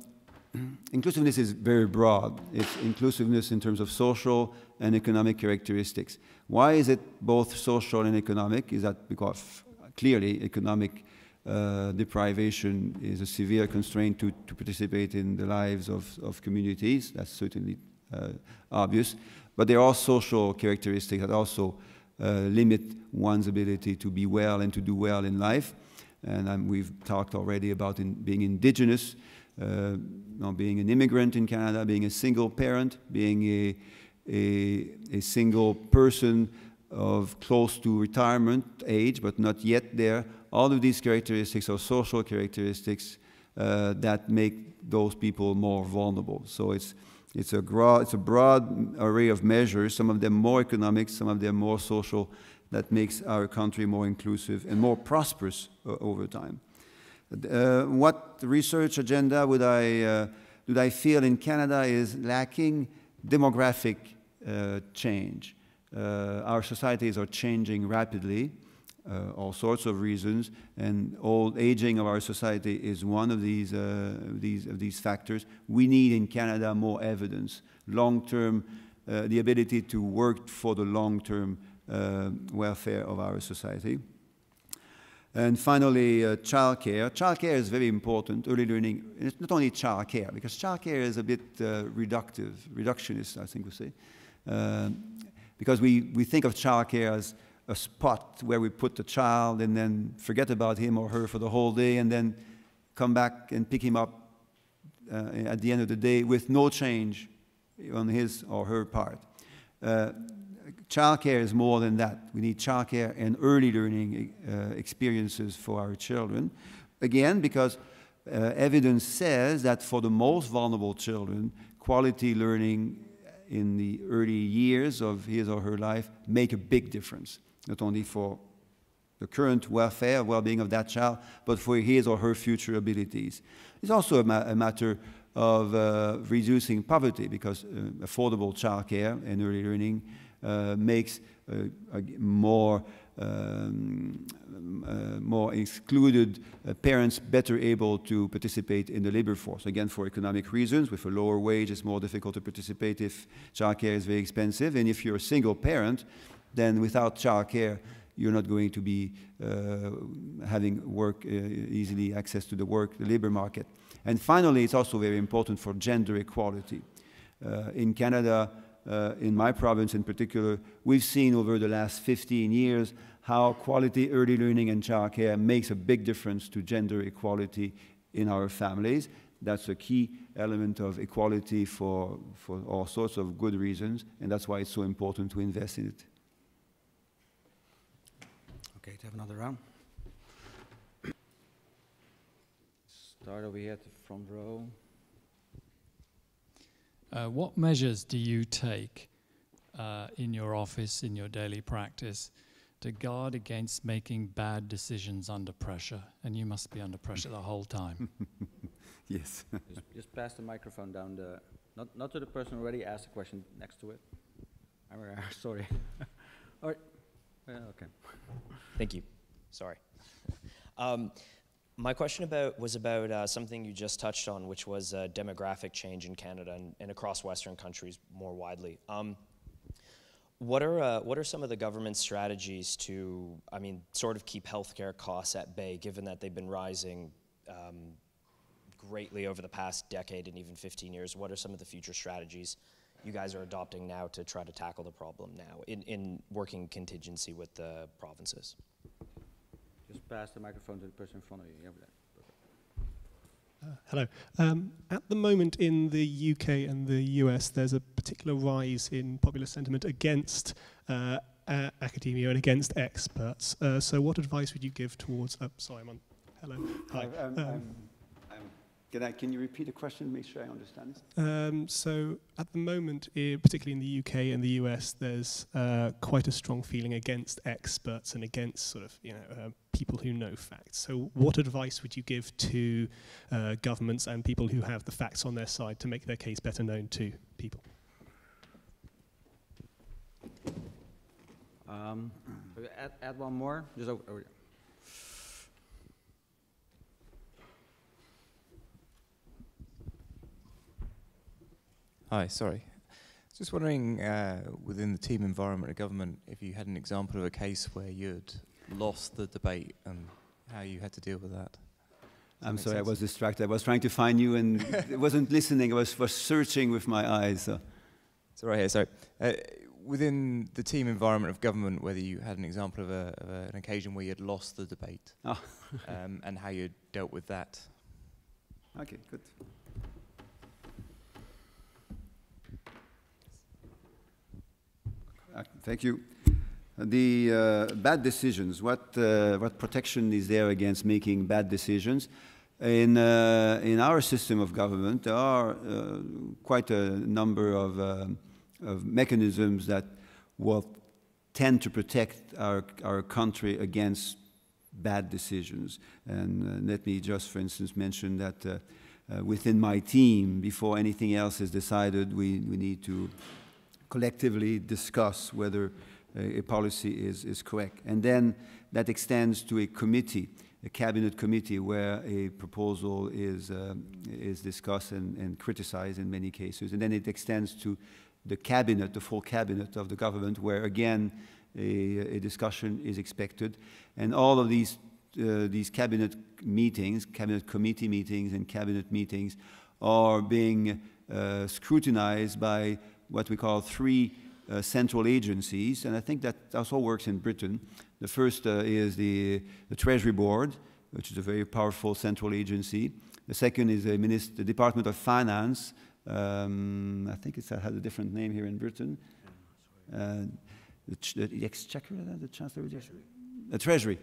[clears throat] inclusiveness is very broad. It's inclusiveness in terms of social and economic characteristics. Why is it both social and economic? Is that because clearly economic uh, deprivation is a severe constraint to, to participate in the lives of, of communities. That's certainly uh, obvious. But there are social characteristics that also uh, limit one's ability to be well and to do well in life. And um, we've talked already about in being indigenous, uh, you know, being an immigrant in Canada, being a single parent, being a a, a single person of close to retirement age, but not yet there. All of these characteristics are social characteristics uh, that make those people more vulnerable. So it's, it's, a it's a broad array of measures, some of them more economic, some of them more social, that makes our country more inclusive and more prosperous uh, over time. Uh, what research agenda would I, uh, I feel in Canada is lacking demographic change. Uh, our societies are changing rapidly, uh, all sorts of reasons, and old aging of our society is one of these, uh, these, of these factors. We need in Canada more evidence, long-term, uh, the ability to work for the long-term uh, welfare of our society. And finally, uh, childcare. Childcare is very important, early learning. It's not only childcare, because childcare is a bit uh, reductive, reductionist, I think we say. Uh, because we, we think of childcare as a spot where we put the child and then forget about him or her for the whole day and then come back and pick him up uh, at the end of the day with no change on his or her part. Uh, childcare is more than that. We need childcare and early learning uh, experiences for our children. Again, because uh, evidence says that for the most vulnerable children, quality learning in the early years of his or her life make a big difference not only for the current welfare, well-being of that child, but for his or her future abilities. It's also a, ma a matter of uh, reducing poverty because uh, affordable childcare and early learning uh, makes uh, more um, uh, more excluded uh, parents better able to participate in the labor force. Again, for economic reasons, with a lower wage, it's more difficult to participate if childcare is very expensive. And if you're a single parent, then without childcare, you're not going to be uh, having work uh, easily access to the work, the labor market. And finally, it's also very important for gender equality. Uh, in Canada, uh, in my province in particular, we've seen over the last 15 years how quality early learning and childcare makes a big difference to gender equality in our families. That's a key element of equality for, for all sorts of good reasons, and that's why it's so important to invest in it. Okay, to have another round. Start over here at the front row. Uh, what measures do you take uh, in your office, in your daily practice, to guard against making bad decisions under pressure? And you must be under pressure the whole time. [laughs] yes. just, just, pass the microphone down the, not, not to the person who already asked the question next to it. I'm [laughs] sorry. [laughs] All right. okay. Thank you. Sorry. Um, my question about was about uh, something you just touched on, which was uh, demographic change in Canada and, and, across Western countries more widely. Um, what are uh, what are some of the government's strategies to, I mean, sort of keep healthcare costs at bay, given that they've been rising um, greatly over the past decade and even 15 years? What are some of the future strategies you guys are adopting now to try to tackle the problem now in, in working contingency with the provinces? Just pass the microphone to the person in front of you. Uh, hello. Um, at the moment in the UK and the US, there's a particular rise in popular sentiment against uh, uh, academia and against experts. Uh, so, what advice would you give towards? Uh, sorry, I'm on. Hello. Hi. I'm, I'm, um, can, I, can you repeat the question, make sure I understand? Um, so at the moment, particularly in the UK and the US, there's uh, quite a strong feeling against experts and against sort of you know uh, people who know facts. So what advice would you give to uh, governments and people who have the facts on their side to make their case better known to people? Um, add, add one more. Just over, over Hi, sorry. Just wondering, uh, within the team environment of government, if you had an example of a case where you'd lost the debate and how you had to deal with that. I'm sorry, sense? I was distracted. I was trying to find you and [laughs] I wasn't listening. I was, was searching with my eyes. So. It's right here. So, uh, within the team environment of government, whether you had an example of, a, of a, an occasion where you'd lost the debate oh. um, and how you dealt with that. [laughs] Okay, good. Thank you. the uh, bad decisions, what, uh, what protection is there against making bad decisions? In, uh, in our system of government, there are uh, quite a number of, uh, of mechanisms that will tend to protect our, our country against bad decisions. And uh, let me just, for instance, mention that within my team, before anything else is decided, we, we need to collectively discuss whether a, a policy is, is correct. And then that extends to a committee, a cabinet committee, where a proposal is, uh, is discussed and, and criticized in many cases. And then it extends to the cabinet, the full cabinet of the government, where again a, a discussion is expected. And all of these, uh, these cabinet meetings, cabinet committee meetings, and cabinet meetings are being uh, scrutinized by what we call three uh, central agencies, and I think that also works in Britain. The first uh, is the, the, Treasury Board, which is a very powerful central agency. The second is the, the Department of Finance. Um, I think it has a different name here in Britain. Uh, the, the, Exchequer, the Chancellor, the Treasury.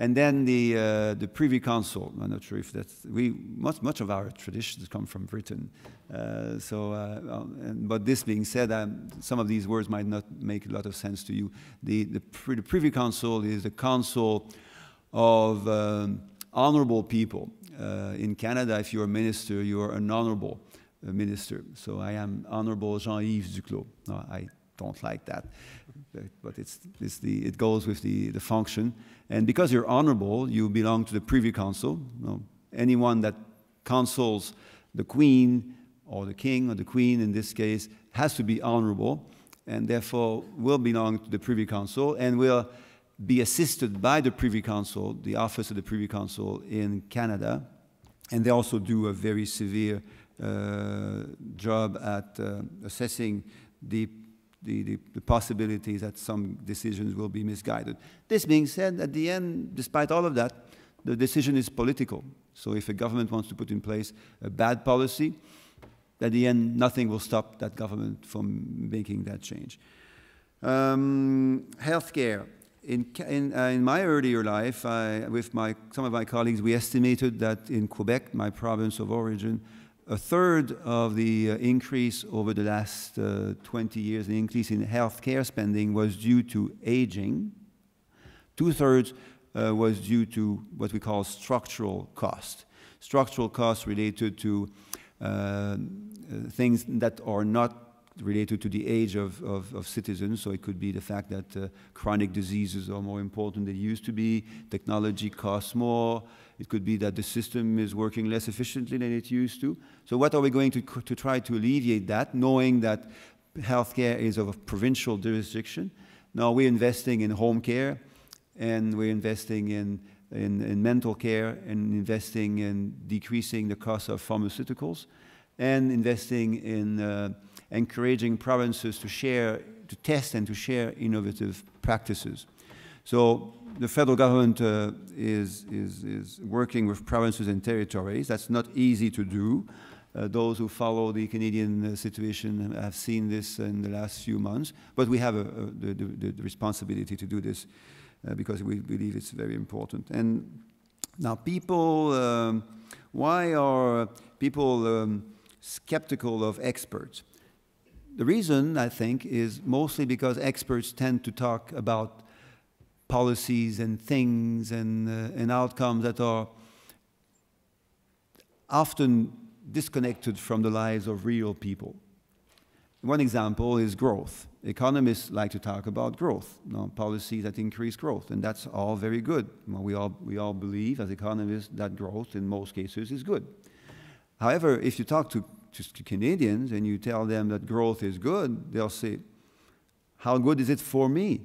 And then the, uh, the Privy Council. I'm not sure if that's, we, much, much of our traditions come from Britain. Uh, so, uh, and, but this being said, um, some of these words might not make a lot of sense to you. The, the, the Privy Council is the council of um, honorable people. Uh, in Canada, if you're a minister, you're an honorable uh, minister. So I am Honorable Jean-Yves Duclos. No, I don't like that, but it's, it's the, it goes with the, the function. And because you're honorable, you belong to the Privy Council. You know, anyone that counsels the Queen or the King or the Queen in this case has to be honorable and therefore will belong to the Privy Council and will be assisted by the Privy Council, the office of the Privy Council in Canada. And they also do a very severe uh, job at uh, assessing the the, the, the, possibilities that some decisions will be misguided. This being said, at the end, despite all of that, the decision is political. So if a government wants to put in place a bad policy, at the end, nothing will stop that government from making that change. Um, healthcare. In, in, uh, in, my earlier life, I, with my, some of my colleagues, we estimated that in Quebec, my province of origin, a third of the uh, increase over the last uh, 20 years, the increase in healthcare spending was due to aging. Two thirds uh, was due to what we call structural cost. Structural costs related to uh, uh, things that are not related to the age of, of, of, citizens. So it could be the fact that uh, chronic diseases are more important than they used to be, technology costs more, it could be that the system is working less efficiently than it used to. So what are we going to, to try to alleviate that, knowing that healthcare is of a provincial jurisdiction? Now we're investing in home care, and we're investing in, in, in mental care, and investing in decreasing the cost of pharmaceuticals, and investing in uh, encouraging provinces to share, to test and to share innovative practices. So the federal government uh, is, is, is working with provinces and territories. That's not easy to do. Uh, those who follow the Canadian uh, situation have seen this in the last few months, but we have a, a, the, the, the, responsibility to do this uh, because we believe it's very important. And now people, um, why are people um, skeptical of experts? The reason, I think, is mostly because experts tend to talk about policies and things and, uh, and outcomes that are often disconnected from the lives of real people. One example is growth. Economists like to talk about growth, you know, policies that increase growth, and that's all very good. Well, we, all, we all believe as economists that growth in most cases is good. However, if you talk to, to Canadians and you tell them that growth is good, they'll say, how good is it for me?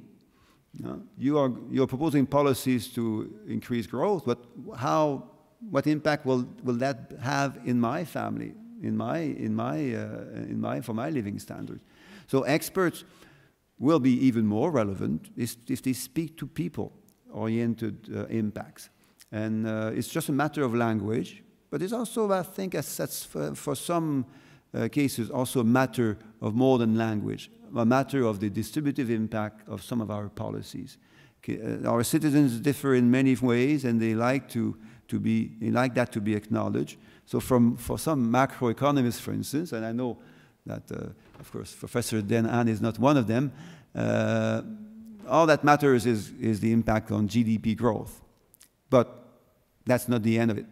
You are you're proposing policies to increase growth, but how what impact will, will that have in my family, in my in my uh, in my for my living standards? So experts will be even more relevant if, if they speak to people-oriented uh, impacts, and uh, it's just a matter of language. But it's also, I think, as, as for, for some uh, cases also a matter of more than language, a matter of the distributive impact of some of our policies. Uh, our citizens differ in many ways, and they like to, to be they like that to be acknowledged. So, from for some macroeconomists, for instance, and I know that, uh, of course, Professor Den is not one of them. Uh, all that matters is, is the impact on GDP growth. But that's not the end of it.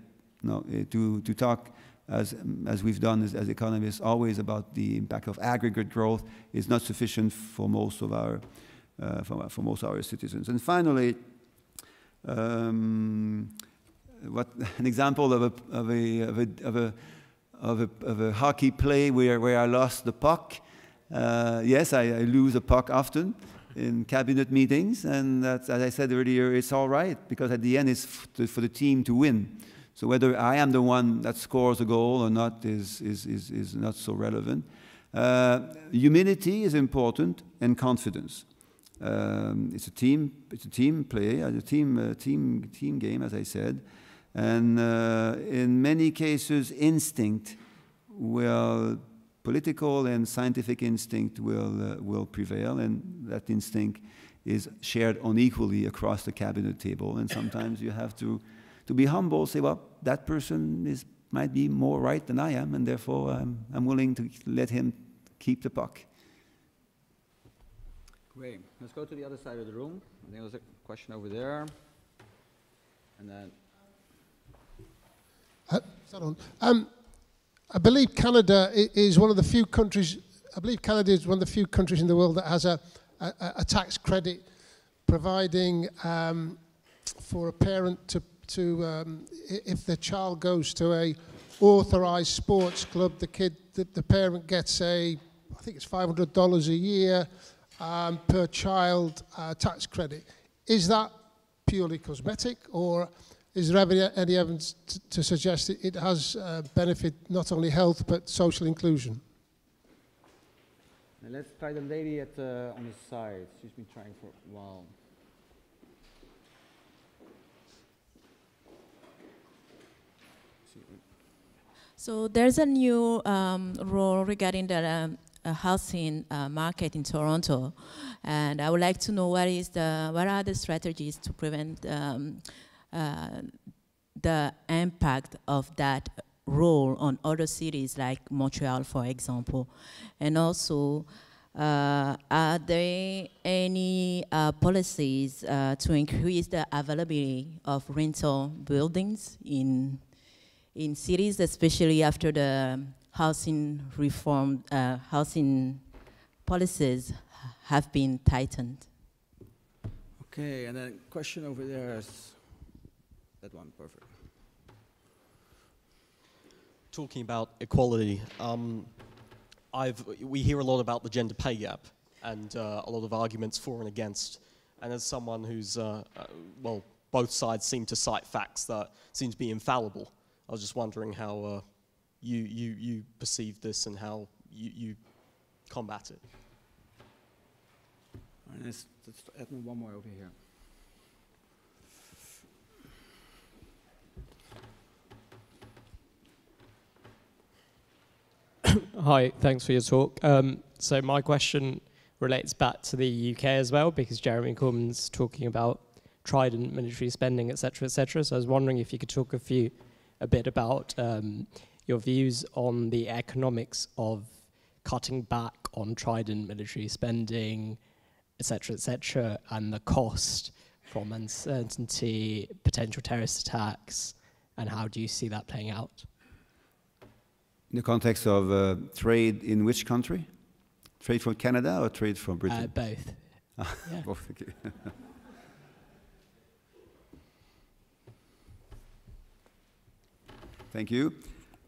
No, uh, to, to talk as, as we've done as, as, economists always about the impact of aggregate growth is not sufficient for most of our, uh, for, for, most of our citizens. And finally, um, what [laughs] an example of a, of a, of a, of a, of a, of a hockey play where, where I lost the puck. Uh, yes, I, I, lose a puck often in cabinet meetings, and as I said earlier, it's all right because at the end it's for the team to win. So whether I am the one that scores a goal or not is, is, is, is not so relevant. Uh, humility is important and confidence. Um, it's a team, it's a team play, a team, uh, team, team game, as I said. And uh, in many cases, instinct will, political and scientific instinct will, uh, will prevail, and that instinct is shared unequally across the cabinet table. And sometimes you have to, to be humble, say, well, that person is, might be more right than I am, and therefore I'm, I'm willing to let him keep the puck. Great. Let's go to the other side of the room. I think there's a question over there. And then uh, um, I believe Canada is one of the few countries, I believe Canada is one of the few countries in the world that has a, a, a tax credit providing um, for a parent to, to um, if the child goes to a authorized sports club, the kid, the, the parent gets a, I think it's $500 a year um, per child uh, tax credit. Is that purely cosmetic or is there ever any evidence to suggest it has uh, benefit not only health but social inclusion? Now let's try the lady at uh, on the side. She's been trying for a while. So there's a new um, regarding the um, housing uh, market in Toronto, and I would like to know what is the what are the strategies to prevent um, uh, the impact of that role on other cities like Montreal, for example? And also, uh, are there any uh, policies uh, to increase the availability of rental buildings in, in cities, especially after the housing reform, uh, housing policies have been tightened? Okay, and then question over there is that one, perfect. Talking about equality, um, I've, we hear a lot about the gender pay gap and uh, a lot of arguments for and against. And as someone who's, uh, uh, well, both sides seem to cite facts that seem to be infallible. I was just wondering how uh, you, you, you perceive this and how you, you combat it. All right, let's, let's add one more over here. [coughs] Hi, thanks for your talk. Um, so my question relates back to the UK as well, because Jeremy Corbyn's talking about trident military spending, etc., etc. So I was wondering if you could talk a few, a bit about um, your views on the economics of cutting back on trident military spending, etc., etc., and the cost from uncertainty, potential terrorist attacks, and how do you see that playing out? In the context of uh, trade in which country? Trade from Canada or trade from Britain? Uh, both. [laughs] both, okay. [laughs] Thank you.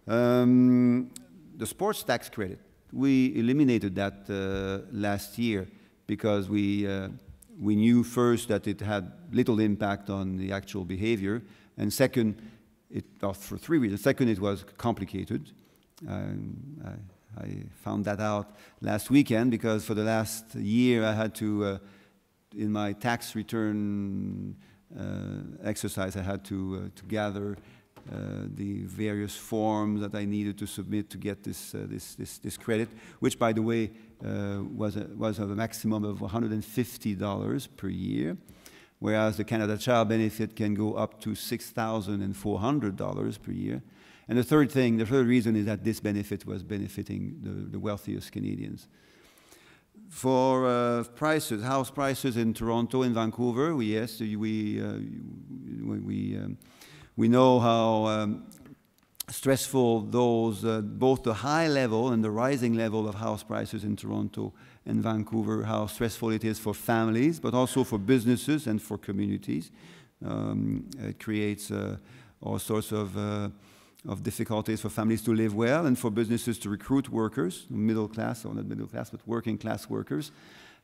Um, the sports tax credit, we eliminated that uh, last year because we, uh, we knew first that it had little impact on the actual behavior, and second, it, uh, for three reasons. Second, it was complicated. Um, I, I, found that out last weekend because for the last year I had to, uh, in my tax return uh, exercise, I had to, uh, to gather the various forms that I needed to submit to get this, uh, this, this, this, credit, which, by the way, uh, was, a, was of a maximum of $150 per year, whereas the Canada Child Benefit can go up to $6,400 per year. And the third thing, the third reason is that this benefit was benefiting the, the wealthiest Canadians. For uh, prices, house prices in Toronto and Vancouver, we, yes, we, uh, we, um, we know how um, stressful those, uh, both the high level and the rising level of house prices in Toronto and Vancouver, how stressful it is for families, but also for businesses and for communities. Um, it creates uh, all sorts of uh, of difficulties for families to live well and for businesses to recruit workers, middle class, or not middle class, but working class workers,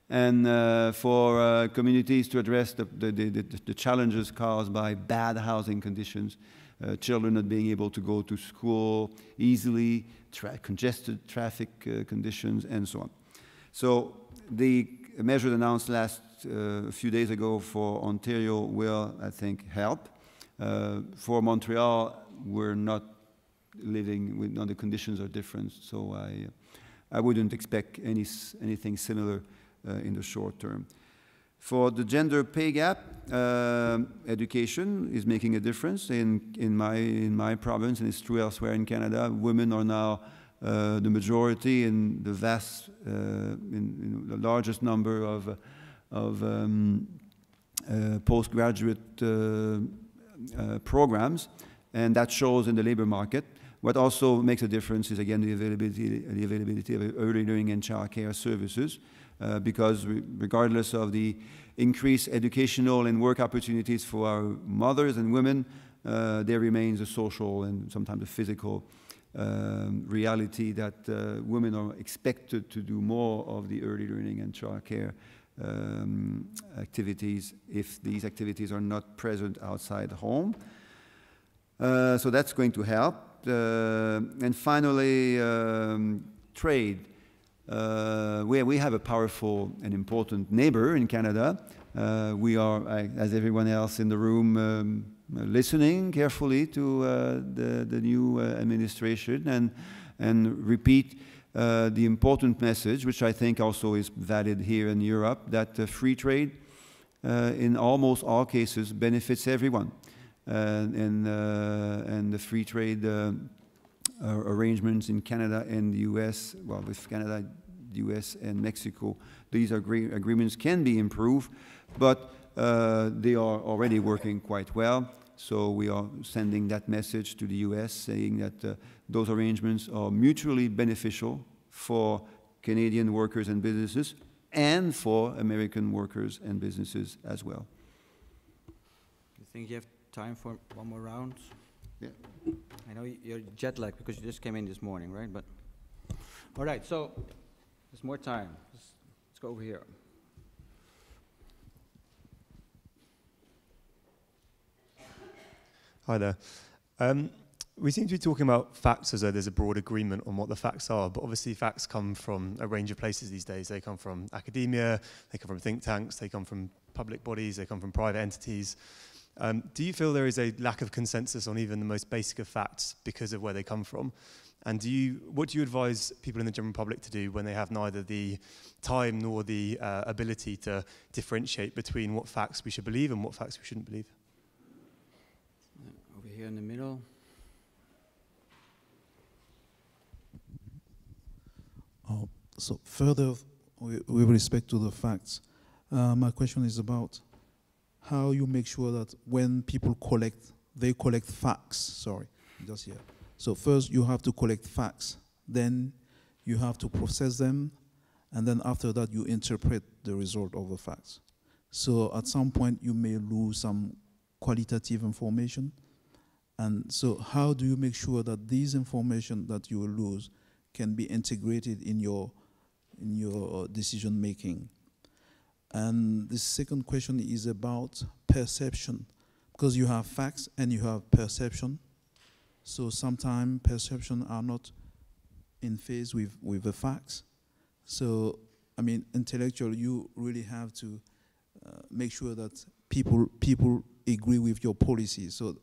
and uh, for uh, communities to address the, the, the, the, challenges caused by bad housing conditions, uh, children not being able to go to school easily, tra congested traffic uh, conditions, and so on. So the measure announced last uh, a few days ago for Ontario will, I think, help. Uh, for Montreal, we're not living with, no, the conditions are different, so I, I wouldn't expect any, anything similar in the short term. For the gender pay gap, uh, education is making a difference in, in, my, in my province, and it's true elsewhere in Canada. Women are now uh, the majority in the vast, uh, in, in, the largest number of, of um, uh, postgraduate uh, programs and that shows in the labor market. What also makes a difference is again the availability, the availability of early learning and child care services, uh, because re regardless of the increased educational and work opportunities for our mothers and women, uh, there remains a social and sometimes a physical um, reality that uh, women are expected to do more of the early learning and child care um, activities if these activities are not present outside home. Uh, so that's going to help. Uh, and finally, um, trade. Uh, we, have a powerful and important neighbor in Canada. Uh, we are, as everyone else in the room, um, listening carefully to uh, the, the new administration and, and repeat uh, the important message, which I think also is valid here in Europe, that uh, free trade uh, in almost all cases benefits everyone. Uh, and, uh, and the free trade uh, arrangements in Canada and the US, well, with Canada, the US, and Mexico, these agree agreements can be improved, but they are already working quite well. So we are sending that message to the US saying that uh, those arrangements are mutually beneficial for Canadian workers and businesses and for American workers and businesses as well. Do you think you have time for one more round? Yeah. I know you're jet lagged because you just came in this morning, right? But all right, so there's more time. Let's, let's go over here. Hi there. Um, we seem to be talking about facts as though there's a broad agreement on what the facts are, but obviously facts come from a range of places these days. They come from academia, they come from think tanks, they come from public bodies, they come from private entities. Um, do you feel there is a lack of consensus on even the most basic of facts because of where they come from? And do you, what do you advise people in the general public to do when they have neither the time nor the uh, ability to differentiate between what facts we should believe and what facts we shouldn't believe? Over here in the middle. Oh, so further, with respect to the facts, uh, my question is about how you make sure that when people collect, they collect facts, sorry, just here. So first you have to collect facts, then you have to process them, and then after that you interpret the result of the facts. So at some point you may lose some qualitative information, and so how do you make sure that these information that you will lose can be integrated in your, in your uh, decision making? And the second question is about perception, because you have facts and you have perception. So sometimes perception are not in phase with, with the facts. So, I mean, intellectual, you really have to uh, make sure that people, people agree with your policy. So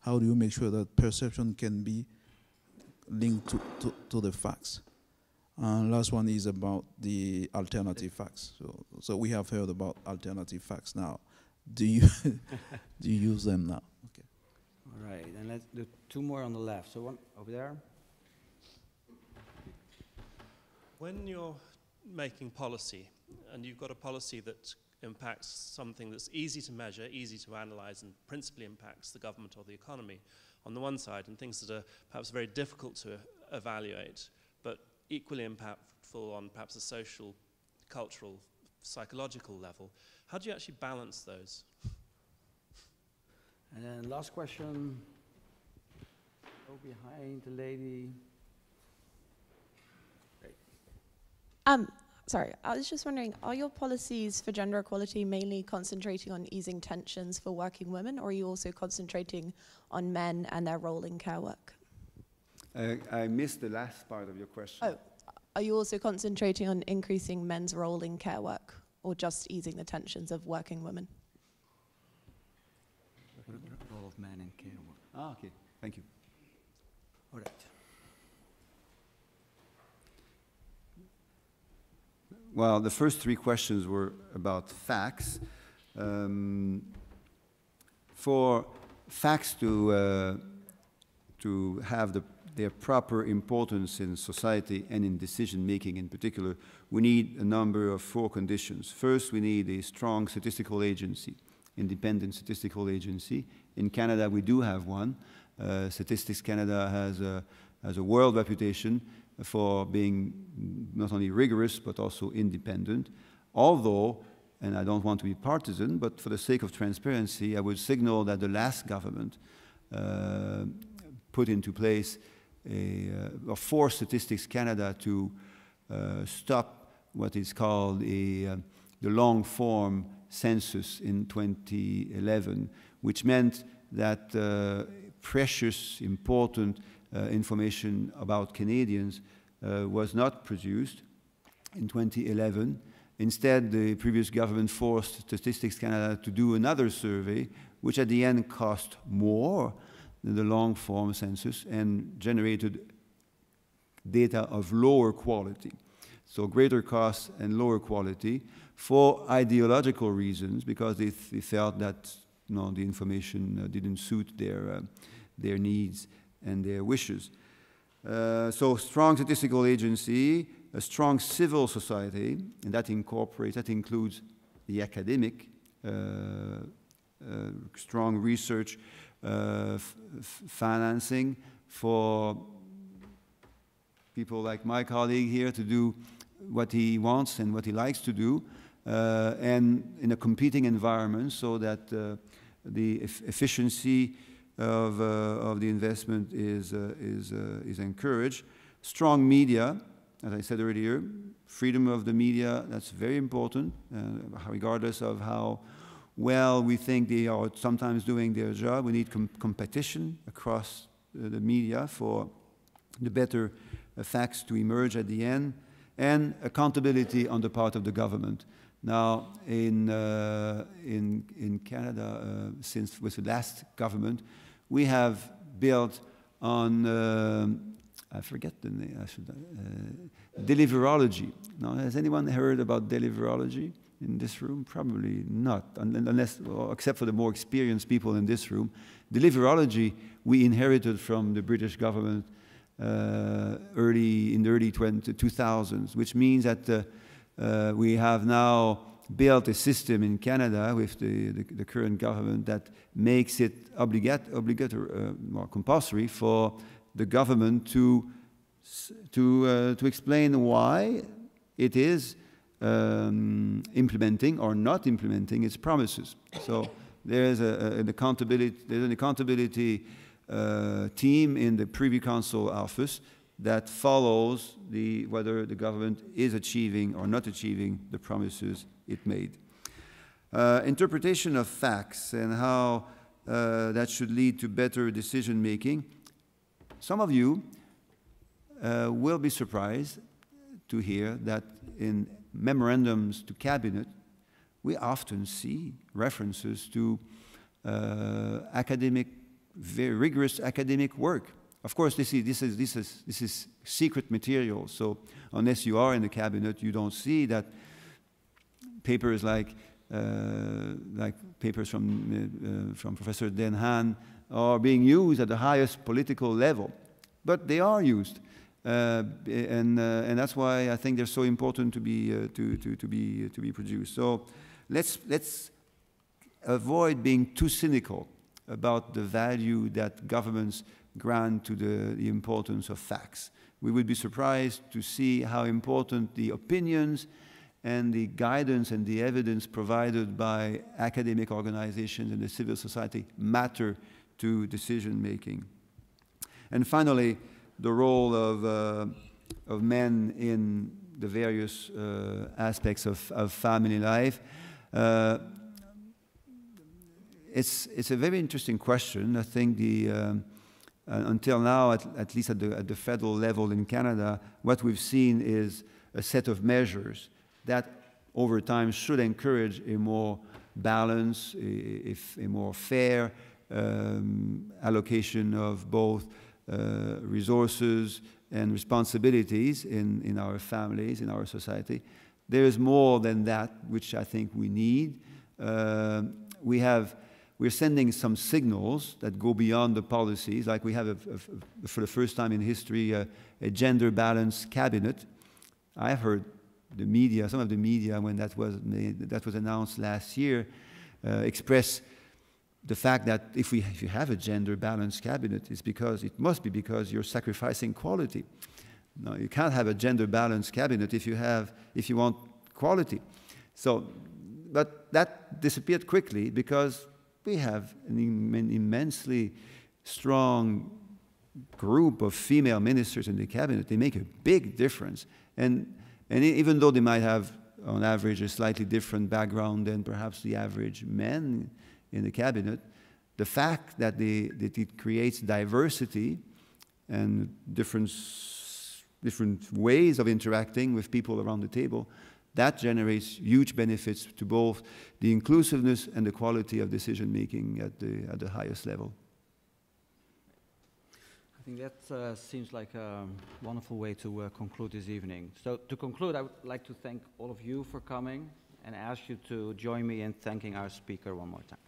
how do you make sure that perception can be linked to, to, to the facts? And last one is about the alternative facts. So, so we have heard about alternative facts now. Do you [laughs] do you use them now? Right, and let's do two more on the left. So one over there. When you're making policy and you've got a policy that impacts something that's easy to measure, easy to analyze, and principally impacts the government or the economy on the one side, and things that are perhaps very difficult to evaluate, but equally impactful on perhaps a social, cultural, psychological level. How do you actually balance those? And then last question. Go behind the lady. Um, sorry, I was just wondering, are your policies for gender equality mainly concentrating on easing tensions for working women, or are you also concentrating on men and their role in care work? Uh, I missed the last part of your question. Oh, are you also concentrating on increasing men's role in care work, or just easing the tensions of working women? Role of man in care work. Ah, okay. Thank you. All right. Well, the first three questions were about facts. Um, for facts to, uh, to have the, their proper importance in society and in decision making in particular, we need a number of four conditions. First, we need a strong statistical agency, independent statistical agency. In Canada, we do have one. Uh, Statistics Canada has a, has a world reputation for being not only rigorous but also independent. Although, and I don't want to be partisan, but for the sake of transparency, I would signal that the last government uh, put into place a, uh, or forced Statistics Canada to uh, stop what is called a, uh, the long form census in 2011, which meant that uh, precious, important uh, information about Canadians uh, was not produced in 2011. Instead, the previous government forced Statistics Canada to do another survey, which at the end cost more than the long form census and generated data of lower quality. So greater cost and lower quality for ideological reasons because they, th they felt that you know, the information uh, didn't suit their, uh, their needs and their wishes. Uh, so strong statistical agency, a strong civil society, and that incorporates, that includes the academic, strong research, financing for people like my colleague here to do what he wants and what he likes to do, and in a competing environment so that uh, the e efficiency of, uh, of the investment is, uh, is, uh, is encouraged. Strong media, as I said earlier, freedom of the media, that's very important, regardless of how well we think they are sometimes doing their job. We need com competition across the media for the better facts to emerge at the end, and accountability on the part of the government. Now, in, uh, in, in Canada, uh, since with the last government, we have built on, uh, I forget the name, I should, uh, deliverology. Now, has anyone heard about deliverology in this room? Probably not, unless, well, except for the more experienced people in this room. Deliverology we inherited from the British government uh, early in the early 20, 2000s, which means that uh, we have now built a system in Canada with the, the, the current government that makes it obligat obligatory, uh, compulsory for the government to, to, uh, to explain why it is um, implementing or not implementing its promises. So there's a, a, an accountability, there's an accountability uh, team in the Privy Council office that follows the, whether the government is achieving or not achieving the promises it made. Uh, interpretation of facts and how uh, that should lead to better decision making. Some of you uh, will be surprised to hear that in memorandums to cabinet, we often see references to uh, academic very rigorous academic work. Of course, this is, this, is, this, is, this is secret material, so unless you are in the cabinet, you don't see that papers like, uh, like papers from, uh, uh, from Professor Den Haan are being used at the highest political level. But they are used. Uh, and, uh, and that's why I think they're so important to be, uh, to, to, to, be, to be produced. So let's, let's avoid being too cynical about the value that governments grant to the, the importance of facts. We would be surprised to see how important the opinions and the guidance and the evidence provided by academic organizations and the civil society matter to decision making. And finally, the role of, uh, of men in the various uh, aspects of, of family life. Uh, it's, it's a very interesting question. I think the, um, uh, until now, at, at least at the, at the federal level in Canada, what we've seen is a set of measures that over time should encourage a more balanced, a, if a more fair um, allocation of both uh, resources and responsibilities in, in our families, in our society. There is more than that, which I think we need. Uh, we have we're sending some signals that go beyond the policies, like we have, a, a, for the first time in history, a, a gender balanced cabinet. I've heard the media, some of the media, when that was, made, that was announced last year, uh, express the fact that if, we, if you have a gender balanced cabinet, it's because, it must be because you're sacrificing quality. No, you can't have a gender balanced cabinet if you, have, if you want quality. So, but that disappeared quickly because we have an immensely strong group of female ministers in the cabinet. They make a big difference. And, and even though they might have, on average, a slightly different background than perhaps the average men in the cabinet, the fact that, they, that it creates diversity and different, different ways of interacting with people around the table that generates huge benefits to both the inclusiveness and the quality of decision making at the, at the highest level. I think that uh, seems like a wonderful way to uh, conclude this evening. So to conclude, I would like to thank all of you for coming and ask you to join me in thanking our speaker one more time.